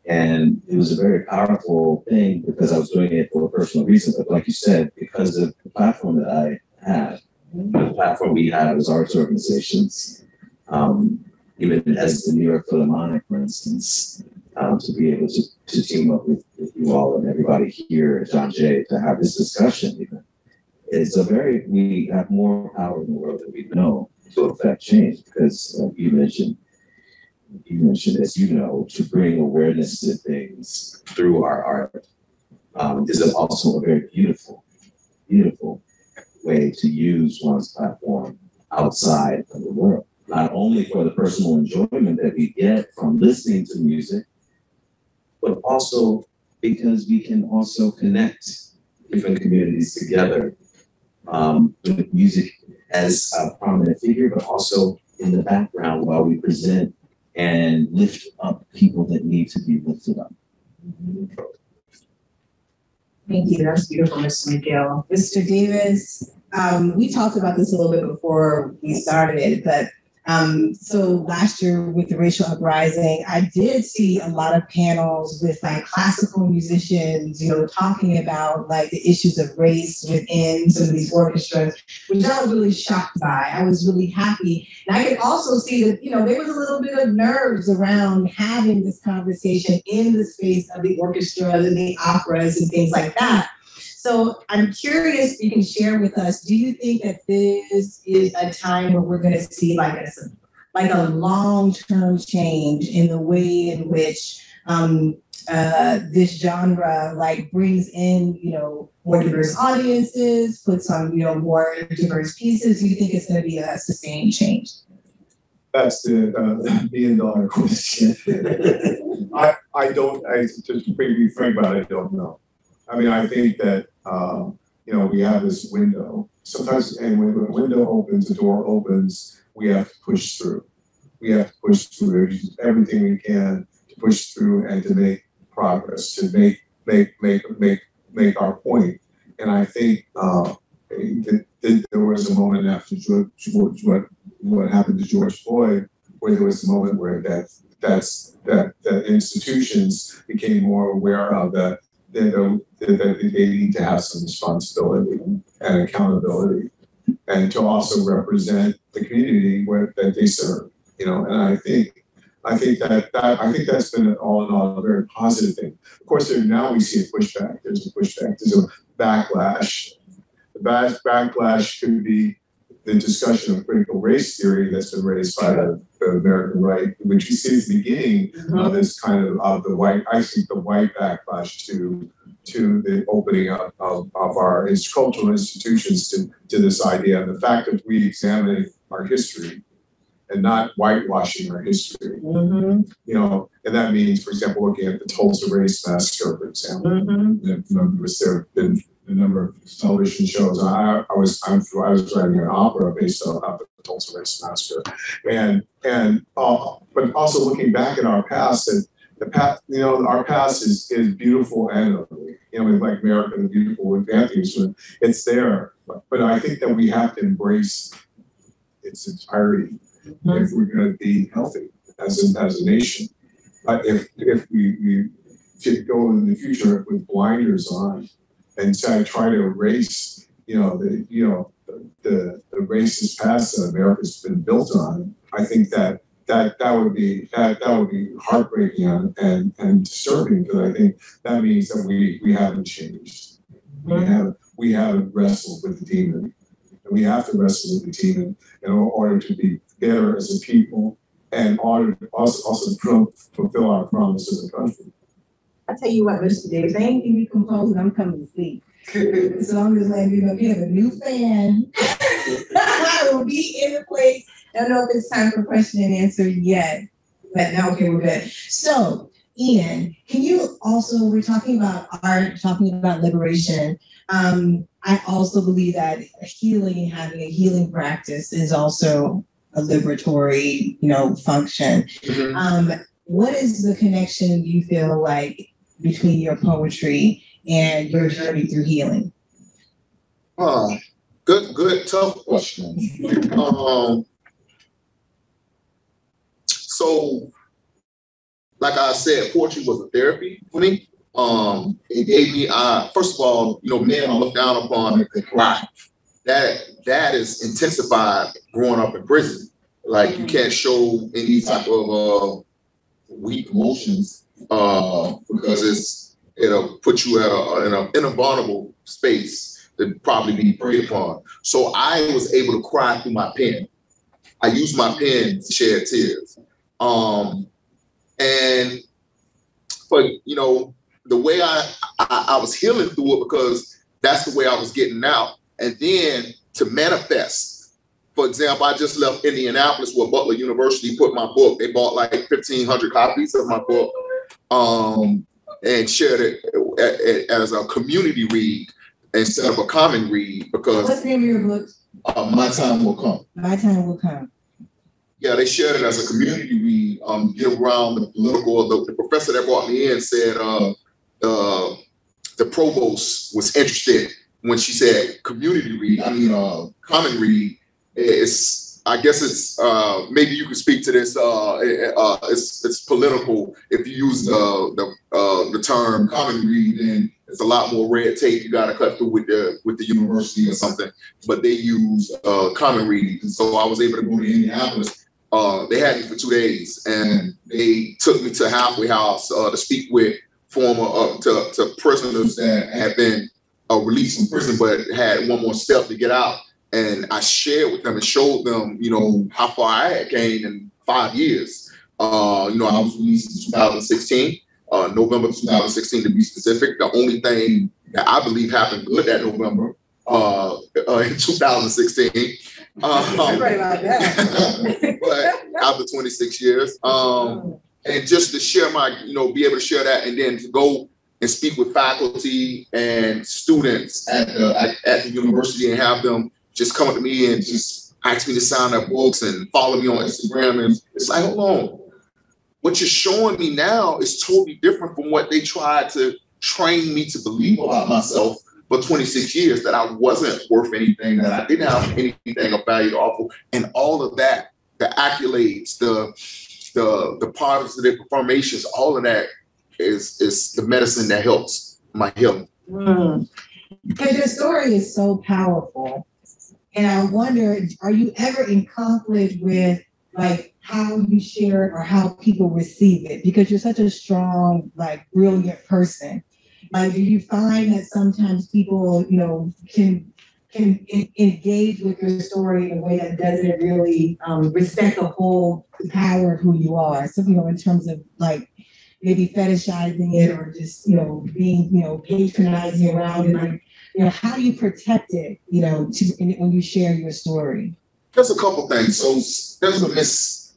And it was a very powerful thing because I was doing it for a personal reason. But like you said, because of the platform that I had, the platform we had as arts organizations, um, even as the New York Philharmonic, for instance, um, to be able to, to team up with, with you all and everybody here at John Jay to have this discussion even. It's a very, we have more power in the world than we know to affect change because uh, you mentioned, you mentioned, as you know, to bring awareness to things through our art um, is also a very beautiful, beautiful way to use one's platform outside of the world. Not only for the personal enjoyment that we get from listening to music, but also because we can also connect different communities together um, with music as a prominent figure, but also in the background while we present and lift up people that need to be lifted up. Thank you, that's beautiful, Mr. McGill. Mr. Davis, um, we talked about this a little bit before we started, but um, so last year with the racial uprising, I did see a lot of panels with like classical musicians, you know, talking about like the issues of race within some of these orchestras, which I was really shocked by. I was really happy. And I could also see that, you know, there was a little bit of nerves around having this conversation in the space of the orchestras and the operas and things like that. So I'm curious if you can share with us, do you think that this is a time where we're gonna see like a, like a long-term change in the way in which um, uh, this genre like brings in, you know, more diverse audiences, puts on, you know, more diverse pieces? Do you think it's gonna be a sustained change? That's the uh, million dollar question. I, I don't, I, just to be frank about it, I don't know. I mean, I think that, um, you know, we have this window. Sometimes, and when the window opens, the door opens, we have to push through. We have to push through everything we can to push through and to make progress, to make, make, make, make, make our point. And I think, uh, there was a moment after George, George, what, what happened to George Floyd, where there was a moment where that, that's, that, that institutions became more aware of that that, mm-hmm. that they need to have some responsibility and accountability and to also represent the community where, that they serve, you know, and I think I think that, that I think that's been all in all a very positive thing. Of course, there, now we see a pushback. There's a pushback. There's a backlash. The back, backlash could be the discussion of critical race theory that's been raised by the, the American right, which you see is the beginning of this kind of of the white, I think the white backlash to to the opening up of, of our cultural institutions to, to this idea. And the fact that we examine our history and not whitewashing our history. Mm-hmm, You know, and that means, for example, looking at the Tulsa Race Massacre, for example. mm-hmm. Was there been a number of television shows. I, I was I'm, I was writing an opera based on the Tulsa Race Massacre, and and uh, but also looking back at our past and the past, you know, our past is is beautiful and ugly. You know, like America the Beautiful with Anthony Swin, it's there. But, I think that we have to embrace its entirety if we're going to be healthy as a, as a nation. But if if we, we go in the future with blinders on and try, try to erase, you know, the you know the, the, the racist past that America's been built on, I think that that that would be that that would be heartbreaking and and, and disturbing because I think that means that we we haven't changed. We have we haven't wrestled with the demon. And we have to wrestle with the demon in order to be better as a people and order also, also fulfill our promise as a country. I tell you what, Mr. Davis, I ain't even composed, I'm coming to sleep. As long as like, you know, we have a new fan. I will be in the place. I don't know if it's time for question and answer yet, but now, okay, we're good. So, Ian, can you also, we're talking about art, talking about liberation. Um, I also believe that healing, having a healing practice is also a liberatory, you know, function. Um, what is the connection you feel like between your poetry and your journey through healing? Uh, good, good, tough question. Um, so, like I said, poetry was a therapy for me. Um, it gave me, uh, first of all, you know, men are looked down upon they cry. That that is intensified growing up in prison. Like you can't show any type of uh, weak emotions uh, because it's it'll put you at a in a in a vulnerable space to probably be preyed upon. So I was able to cry through my pen. I used my pen to shed tears. Um, and but you know the way I, I I was healing through it because that's the way I was getting out, and then to manifest. For example, I just left Indianapolis where Butler University put my book. They bought like fifteen hundred copies of my book, um, and shared it as a community read instead of a common read because What's the name of your book? uh, my time will come. My time will come. Yeah, they shared it as a community read. Um, get around the political. The, the professor that brought me in said uh, uh, the provost was interested when she said community read. I mean, uh, common read. It's I guess it's uh, maybe you could speak to this. Uh, uh, it's it's political. If you use uh, the uh, the term common read, then it's a lot more red tape you got to cut through with the with the university or something. But they use uh, common reading, and so I was able to go to Indianapolis uh, they had me for two days and they took me to halfway house to speak with former to, to prisoners that had been released from prison but had one more step to get out and i shared with them and showed them you know how far i had gained in five years uh, you know i was released in 2016 uh, november 2016 to be specific the only thing that i believe happened good that november uh, uh, in 2016 um, right about that. but after 26 years. Um, and just to share my, you know, be able to share that and then to go and speak with faculty and students at the, at, at the university and have them just come up to me and just ask me to sign their books and follow me on Instagram. And it's like, hold on. What you're showing me now is totally different from what they tried to train me to believe about myself for 26 years that I wasn't worth anything, that I didn't have anything of value to offer, and all of that, the accolades, the the the positive affirmations, all of that is is the medicine that helps my healing. Mm. Because your story is so powerful. And I wonder, are you ever in conflict with like how you share it or how people receive it? Because you're such a strong, like brilliant person. Like, do you find that sometimes people, you know, can can en- engage with your story in a way that doesn't really um, respect the whole power of who you are? So, you know, in terms of like maybe fetishizing it or just, you know, being, you know, patronizing around it. Like, you know, how do you protect it, you know, to, in, when you share your story? There's a couple things. So there's a mis,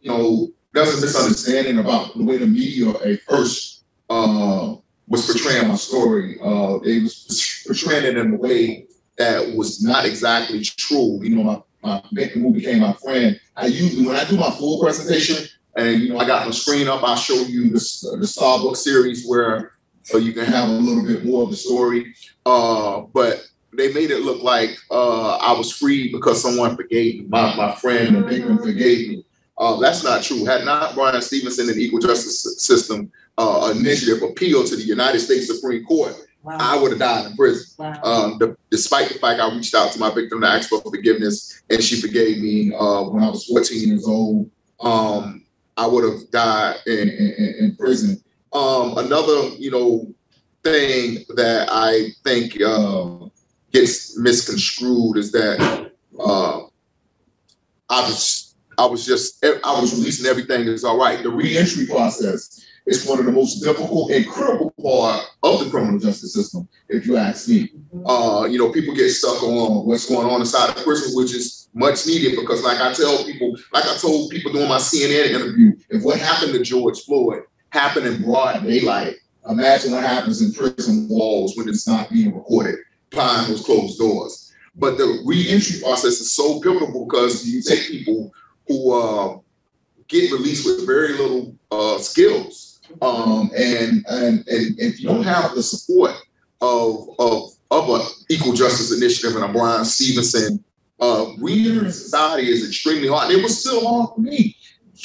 you know, there's a misunderstanding about the way the media at first uh, was portraying my story. Uh, they was portraying it in a way that was not exactly true. You know, my, my who became my friend, I usually, when I do my full presentation, and you know, I got the screen up, I'll show you the, the Starbucks series where so you can have a little bit more of the story. Uh, but they made it look like uh, I was free because someone forgave me. My, my friend, the victim, forgave me. Uh, that's not true. Had not Bryan Stevenson and the Equal Justice System uh, Initiative appealed to the United States Supreme Court, I would have died in prison. Wow. Um, the, despite the fact I reached out to my victim to ask for forgiveness and she forgave me uh, when I was 14 years old, um, I would have died in, in, in prison. Um, another, you know, thing that I think uh, gets misconstrued is that uh, I was I was just I was releasing everything is all right. The reentry process is one of the most difficult and critical part of the criminal justice system, if you ask me. Uh, you know, people get stuck on what's going on inside the prison, which is much needed because, like I tell people, like I told people during my CNN interview, if what happened to George Floyd happened in broad daylight, imagine what happens in prison walls when it's not being recorded behind those closed doors. But the reentry process is so pivotal because you take people who uh, get released with very little uh, skills um, and, and and if you don't have the support of of of an equal justice initiative and a Bryan Stevenson, uh, reentering society is extremely hard. It was still hard for me.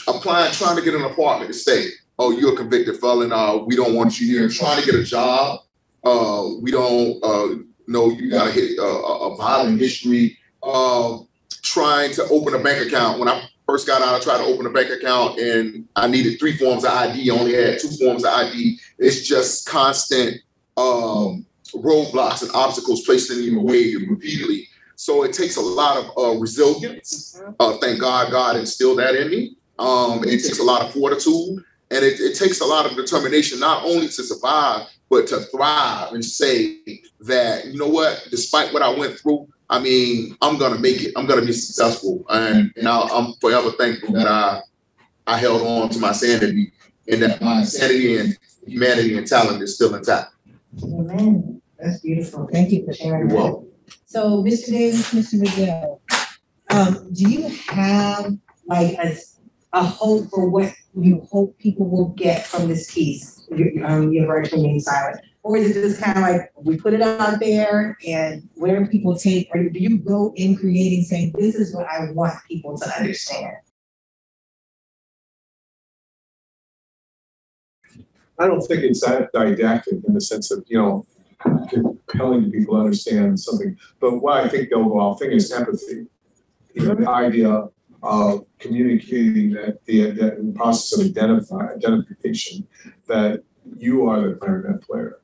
applying, trying to get an apartment to stay. Oh, you're a convicted felon. Uh, we don't want you here. Trying to get a job. Uh, we don't uh, know you got a, hit, uh, a violent history. Uh, trying to open a bank account. When I first got out, I tried to open a bank account and I needed three forms of ID. I only had two forms of ID. It's just constant um, roadblocks and obstacles placed in your way repeatedly. So it takes a lot of uh, resilience. Uh, thank God, God instilled that in me. Um, it takes a lot of fortitude and it, it takes a lot of determination, not only to survive, but to thrive and say that, you know what, despite what I went through, I mean, I'm gonna make it. I'm gonna be successful, and and i am forever thankful that I I held on to my sanity, and that my sanity and humanity and talent is still intact. Amen. That's beautiful. Thank you for sharing You're welcome. So, Mr. Davis, Mr. McGill, Um, do you have like a, a hope for what you hope people will get from this piece? Um, University Remain Silent? Or is it just kind of like, we put it out there and where people take, or do you go in creating saying, this is what I want people to understand? I don't think it's that didactic in the sense of, you know, compelling people to understand something. But what I think the overall thing is empathy. The idea of communicating that the, that in the process of identify, identification, that you are the clarinet player.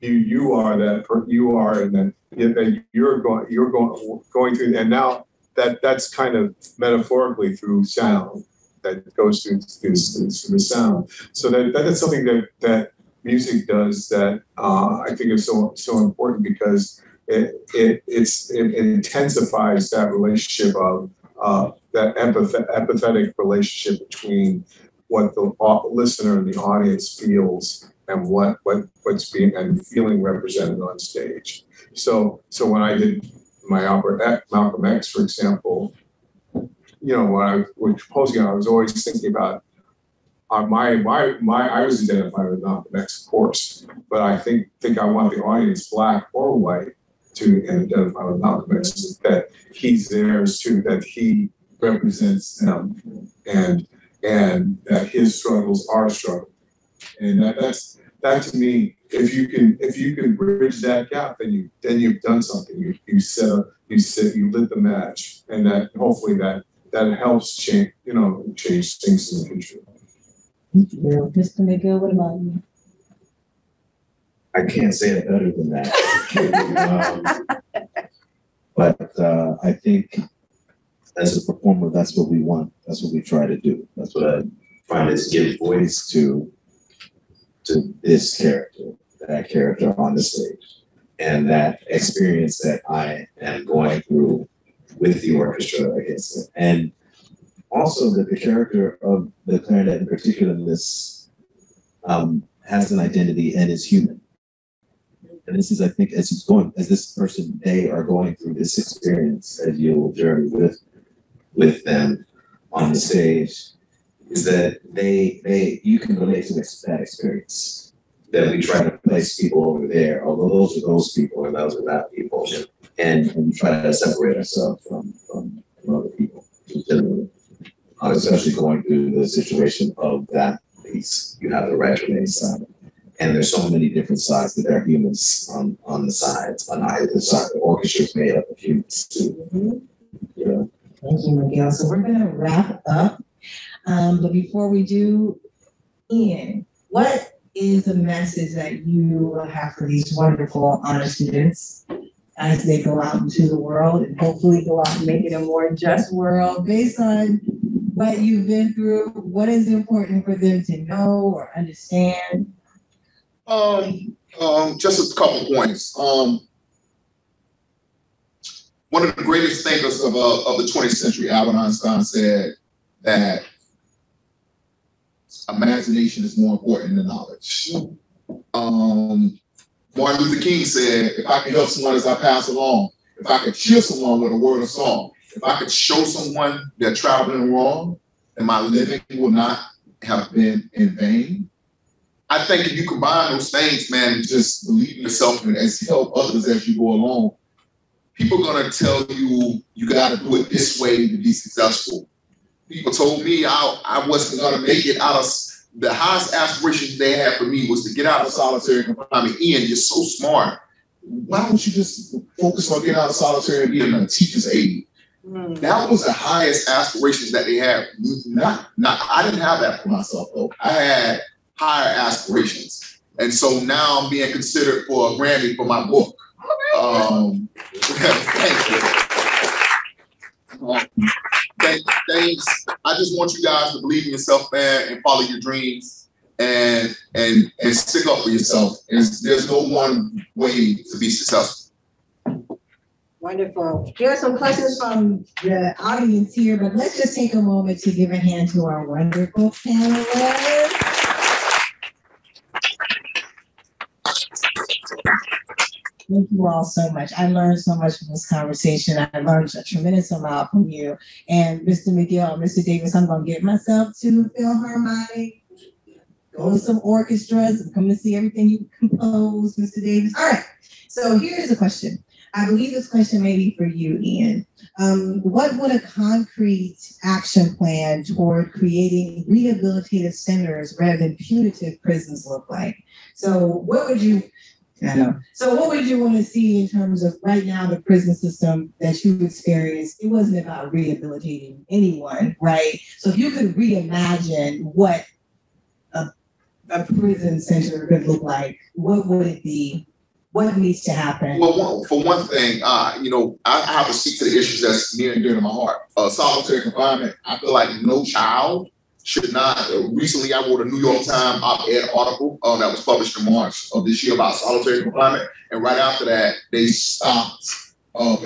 You, you are that, you are, and then, that you're going, you're going, going through, and now that, that's kind of metaphorically through sound that goes through, through, through the sound. So that, that is something that, that music does that, uh, I think is so, so important because it, it, it's, it intensifies that relationship of, uh, that empath- empathetic relationship between what the listener and the audience feels and what, what, what's being, and feeling represented on stage. So, so when I did my opera, Malcolm X, for example, you know, when I was composing, I was always thinking about uh, my my my I was identified with Malcolm X, of course, but I think think I want the audience, black or white, to identify with Malcolm X. That he's theirs too, that he represents them, and and that his struggles are struggles, and that that's that to me. If you can if you can bridge that gap, then you then you've done something. You you set up you set you lit the match, and that hopefully that that helps change you know change things in the future. Thank you. Mr. McGill, what about you? I can't say it better than that. Um, But uh, I think as a performer, that's what we want. That's what we try to do. That's what I find is give voice to to this character, that character on the stage, and that experience that I am going through with the orchestra against it, and also that the character of the clarinet in particular in this um, has an identity and is human. And this is, I think, as he's going, as this person, they are going through this experience, as you'll journey with, with them on the stage, is that they, they, you can relate to this, that experience. That we try to place people over there, although those are those people and those are not people. And, we try to separate ourselves from, from, from other people, generally. Uh, especially going through the situation of that piece, you have the right to remain silent. And there's so many different sides that there are humans on, on the sides, on either side. The orchestra's made up of humans too. You know, Thank you, McGill. So we're gonna wrap up. Um, but before we do, Ian, what is the message that you have for these wonderful honor students as they go out into the world and hopefully go out and make it a more just world based on what you've been through? What is important for them to know or understand? Um, um, just a couple points. Um, one of the greatest thinkers of, uh, of the 20th century, Albert Einstein, said that imagination is more important than knowledge. Um, Martin Luther King said, if I can help someone as I pass along, if I could cheer someone with a word of song, if I could show someone they're traveling wrong, then my living will not have been in vain. I think if you combine those things, man, and just believe in yourself and as help others as you go along, people are gonna tell you you gotta do it this way to be successful. people told me I, I wasn't gonna make it out of, the highest aspirations they had for me was to get out of solitary confinement. Ian, you're so smart. Why don't you just focus on getting out of solitary and being a teacher's aide? Hmm. That was the highest aspirations that they had. Not, not, I didn't have that for myself though. I had higher aspirations. And so now I'm being considered for a Grammy for my book. Um, thank you. Um, thanks. I just want you guys to believe in yourself, man, and follow your dreams and and and stick up for yourself. There's, there's no one way to be successful. Wonderful. There are some questions from the audience here, but let's just take a moment to give a hand to our wonderful panelists. Thank you all so much. I learned so much from this conversation. I learned a tremendous amount from you. And Mr. McGill, Mr. Davis, I'm gonna get myself to Philharmonic, go to some orchestras, and come to see everything you compose, Mr. Davis. All right. So here's a question. I believe this question may be for you, Ian. Um, what would a concrete action plan toward creating rehabilitative centers rather than punitive prisons look like? So what would you, I know, so what would you want to see in terms of right now, the prison system that you've experienced? It wasn't about rehabilitating anyone, right? So if you could reimagine what a, a prison center could look like, what would it be? What needs to happen? Well, for one thing, uh, you know, I, I have to speak to the issues that's near and dear to my heart. Uh, solitary confinement. I feel like no child should not. Uh, recently, I wrote a New York Times op-ed article uh, that was published in March of this year about solitary confinement, and right after that, they stopped uh.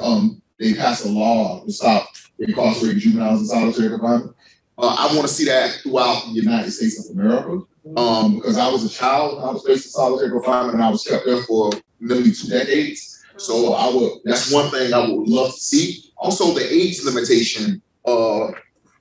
Um, they passed a law to stop incarcerating juveniles in solitary confinement. Uh, I want to see that throughout the United States of America um, because I was a child, I was placed in solitary confinement, and I was kept there for nearly two decades. So I would, that's one thing I would love to see. Also, the age limitation, uh,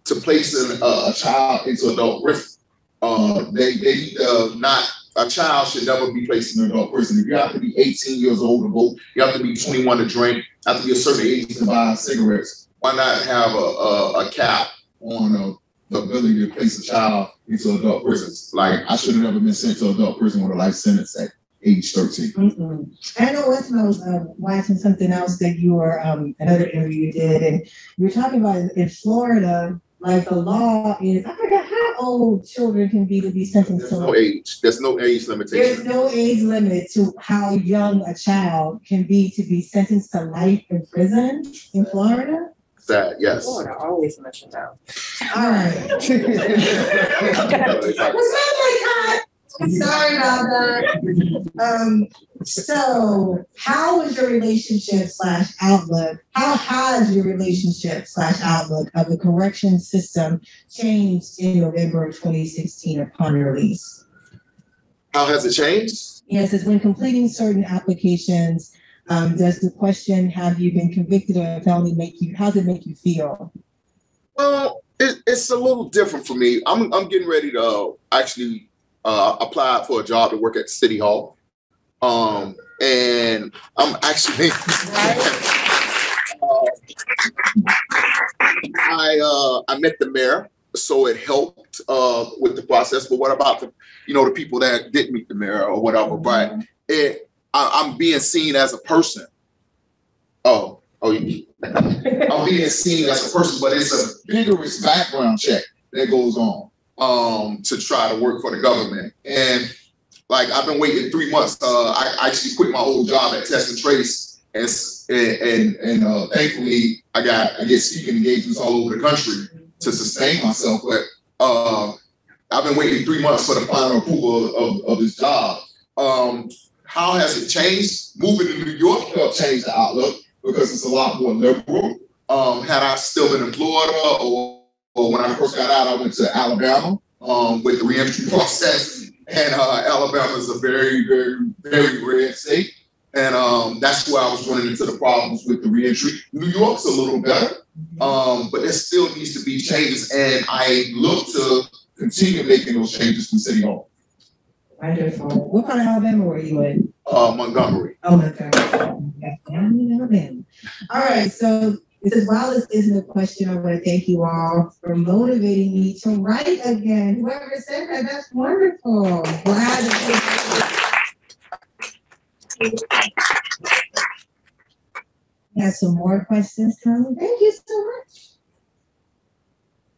to place an, uh, a child into adult prison. Uh, they, they, uh, not, a child should never be placed in adult prison. If you have to be eighteen years old to vote, you have to be twenty-one to drink, you have to be a certain age to buy cigarettes. Why not have a, a, a cap on, uh, the ability to place a child into adult prisons? Like, I should have never been sent to adult prison with a life sentence at age thirteen. Mm-mm. I know was um, watching something else that you were, um, another interview you did, and you were talking about in Florida, like the law is, I forgot how old children can be to be sentenced There's to. no age, there's no age There's no age limit to how young a child can be to be sentenced to life in prison in Florida. That, yes. Florida always mentioned that. All right. Was that like Sorry about that. Um, so how is your relationship slash outlook? How has your relationship slash outlook of the correction system changed in November of twenty sixteen upon release? How has it changed? Yes, it's when completing certain applications, um, does the question, have you been convicted of a felony make you, how does it make you feel? Well, it, it's a little different for me. I'm, I'm getting ready to uh, actually uh, apply for a job to work at City Hall. Um, and I'm actually, I, uh, I met the mayor, so it helped, uh, with the process. But what about the, you know, the people that didn't meet the mayor or whatever? But it, I, I'm being seen as a person. Oh, oh, you, I'm being seen as a person, but it's a vigorous background check that goes on um, to try to work for the government. And like I've been waiting three months. Uh, I actually quit my old job at Test and Trace, and and and, uh, thankfully I got I get speaking engagements all over the country to sustain myself. But uh, I've been waiting three months for the final approval of, of this job. Um, how has it changed? Moving to New York helped change the outlook because it's a lot more liberal. Um, had I still been in Florida or, or when I first got out, I went to Alabama um, with the reentry process. And uh, Alabama is a very, very, very red state. And um, that's where I was running into the problems with the reentry. New York's a little better, um, but there still needs to be changes. And I look to continue making those changes from City Hall, Wonderful. What part of Alabama were you in? uh, Montgomery. Oh my God. Yeah, down in Alabama. All right, so It says, while this isn't a question, I want to thank you all for motivating me to write again. Whoever said that, that's wonderful. Glad to that you- Have some more questions coming. Thank you so much.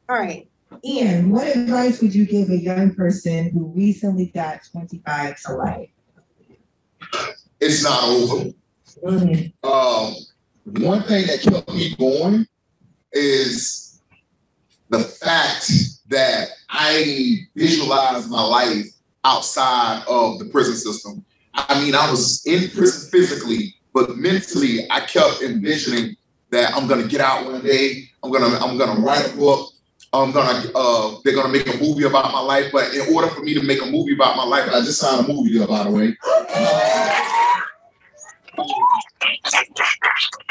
All right, Ian, what advice would you give a young person who recently got twenty-five to life? It's not over. Hmm. Um, one thing that kept me going is the fact that I visualized my life outside of the prison system. I mean, I was in prison physically, but mentally, I kept envisioning that I'm gonna get out one day. I'm gonna I'm gonna write a book. I'm gonna uh, they're gonna make a movie about my life. But in order for me to make a movie about my life, I just signed a movie deal, by the way.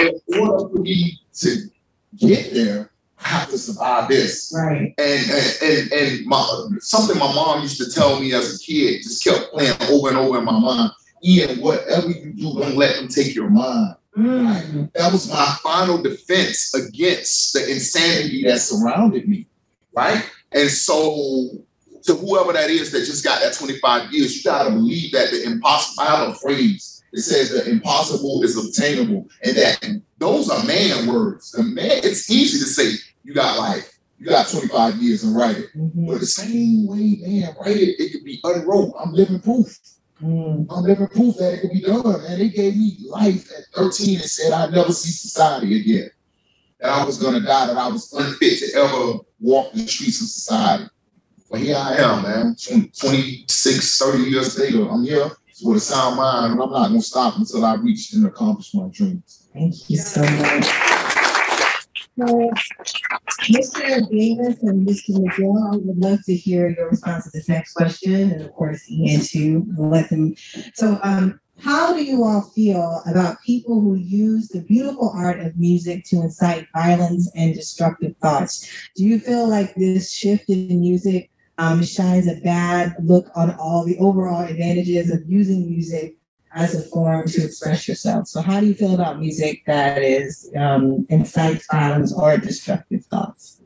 in order for me to get there, I have to survive this. Right. And and and, and my, something my mom used to tell me as a kid just kept playing over and over in my mind. Ian, whatever you do, don't let them take your mind. Mm. That was my final defense against the insanity that surrounded me. Right. And so to whoever that is that just got that 25 years, you gotta believe that the impossible, I have a phrase. It says the impossible is obtainable. And that those are man words. The man, it's easy to say you got life, you got 25 years and write it. Mhm. But the same way man write it, it could be unwrote. I'm living proof. Mm. I'm living proof that it could be done. And they gave me life at 13 and said I'd never see society again. That I was gonna die, that I was unfit to ever walk the streets of society. But here I am, man. 20, 26, 30 years later, I'm here with a sound mind, and I'm not gonna stop until I reach and accomplish my dreams. Thank you so much. So, Mr. Davis and Mr. McGill, I would love to hear your response to this next question, and of course, Ian too. We'll Let them. So, um, how do you all feel about people who use the beautiful art of music to incite violence and destructive thoughts? Do you feel like this shift in music um, shines a bad look on all the overall advantages of using music as a form to express yourself. So how do you feel about music that is um, incites violence or destructive thoughts?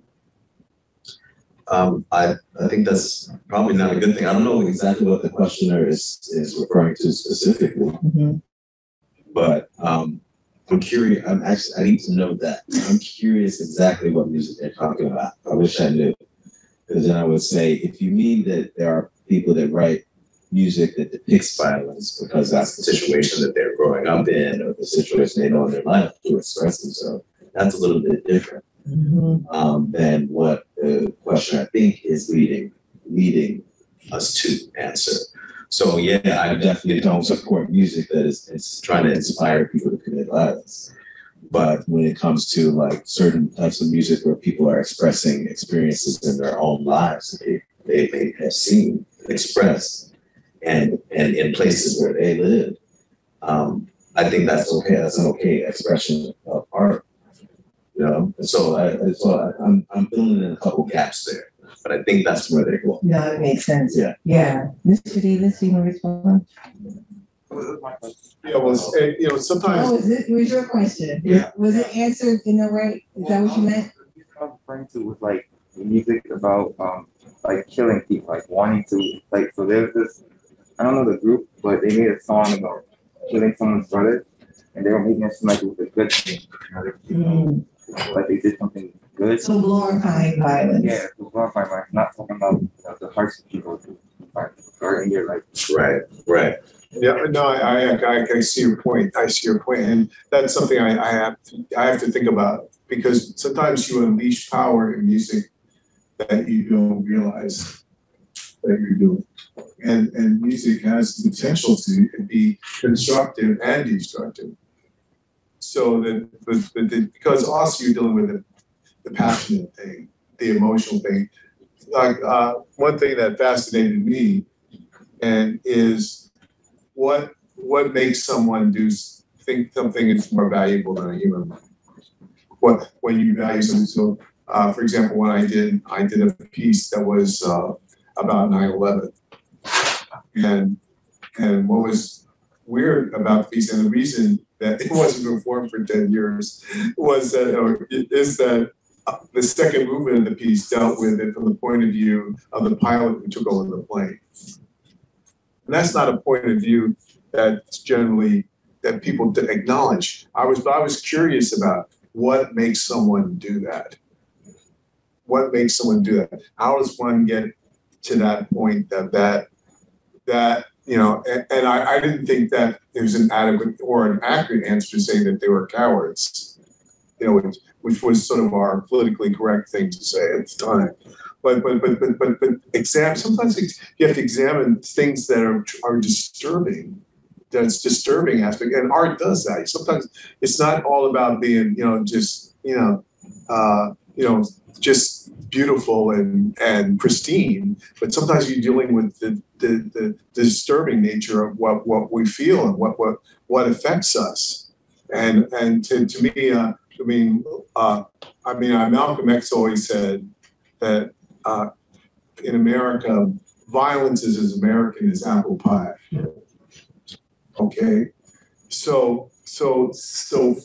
Um, I, I think that's probably not a good thing. I don't know exactly what the questioner is, is referring to specifically, but, um, I'm curious, I'm actually, I need to know that. I'm curious exactly what music they're talking about. I wish I knew. Because then I would say, if you mean that there are people that write music that depicts violence because that's the situation that they're growing up in or the situation they know in their life to express themselves, that's a little bit different um, than what the question I think is leading leading us to answer. So yeah, I definitely don't support music that is, is trying to inspire people to commit violence. But when it comes to like certain types of music where people are expressing experiences in their own lives they, they may have seen expressed and and in places where they live, um, I think that's okay. That's an okay expression of art. You know, and so I, so I, I'm I'm filling in a couple gaps there, but I think that's where they go. No, it makes sense. Yeah. Yeah. Mr. Davis, do you want to respond? Yeah, well, it's, eh, you know, Oh, sometimes, is it, was your question? Yeah. Was it answered in the right, is that what you meant? I was referring to was like music about um like killing people, like wanting to like so there's this I don't know the group, but they made a song about killing someone's brother and they were making it seem like it was a good thing. You know, they, Mm. like they did something good. So glorifying violence. Yeah, so glorify my not talking about you know, the hearts of people who are are in there like Right, right. Yeah, no, I, I, I, see your point. I see your point, and that's something I, I have, to I have to think about because sometimes you unleash power in music that you don't realize that you're doing. And, and music has the potential to be constructive and destructive. So that, but, but the, because also you're dealing with the, the passionate thing, the emotional thing. Like, uh, one thing that fascinated me and is what, what makes someone do, think something is more valuable than a human life? What, when you value something, so, uh, for example, when I did, I did a piece that was, uh, about 9/11, And, and what was weird about the piece, and the reason that it wasn't performed for ten years, was that, is that uh, the second movement of the piece dealt with it from the point of view of the pilot who took over the plane. And that's not a point of view that's generally, that people acknowledge. I was, I was curious about what makes someone do that? What makes someone do that? How does one get to that point that that, that, you know, and, and I, I didn't think that there's an adequate or an accurate answer to say that they were cowards. You know, which, which was sort of our politically correct thing to say at the time. But, but, but, but, but, but exam, sometimes you have to examine things that are, are disturbing. That's disturbing aspect, and art does that. Sometimes it's not all about being, you know, just, you know, uh, you know, just beautiful and, and pristine, but sometimes you're dealing with the, the, the disturbing nature of what, what we feel and what, what, what affects us. And, and to, to me, uh, I mean, uh, I mean, uh, Malcolm X always said that, uh, in America, violence is as American as apple pie. Okay, so, so, so,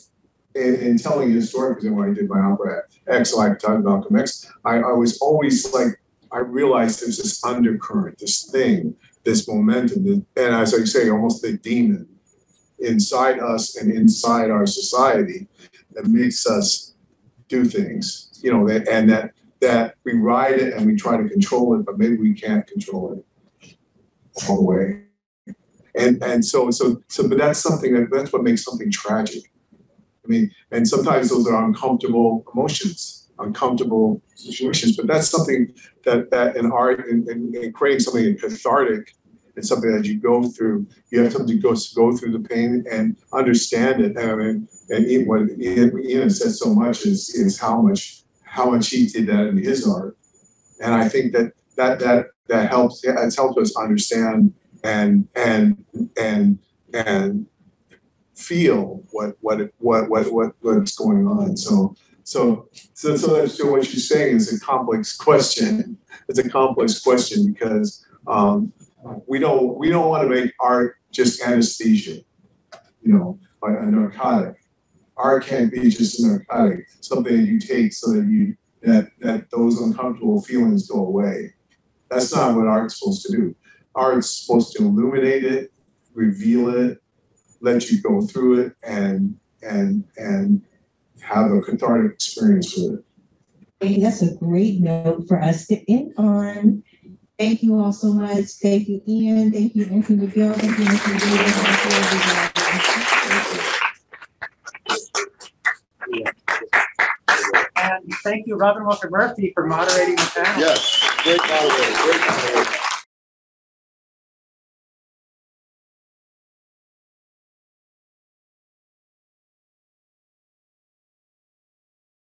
in, in telling his story, because when I did my opera X, like talking about Malcolm X, I, I was always like, I realized there's this undercurrent, this thing, this momentum, and as I say, almost the demon inside us and inside our society that makes us do things, you know, and that, that we ride it and we try to control it, but maybe we can't control it all the way. And, and so, so, so, but that's something that, that's what makes something tragic. I mean, and sometimes those are uncomfortable emotions, uncomfortable situations, but that's something that, that in art and, creating something cathartic it's something that you go through. You have something to go, go through the pain and understand it. And I mean, and Ian, what Ian, Ian said so much is, is how much, how much he did that in his art. And I think that, that, that, that helps, it's helped us understand and, and, and, and feel what, what, what, what, what, what's going on. So, so, so, so that's, so what you're saying is a complex question. It's a complex question because, um, we don't we don't want to make art just anesthesia, you know, a narcotic. Art can't be just a narcotic, something that you take so that you that that those uncomfortable feelings go away. That's not what art's supposed to do. Art's supposed to illuminate it, reveal it, let you go through it, and and and have a cathartic experience with it. That's a great note for us to end on. Thank you all so much. Thank you, Ian. Thank you, Anthony McGill. Thank you. Davis. Thank you, everybody. And thank you, Robyne Walker Murphy, for moderating the panel. Yes, great moderator, great moderator.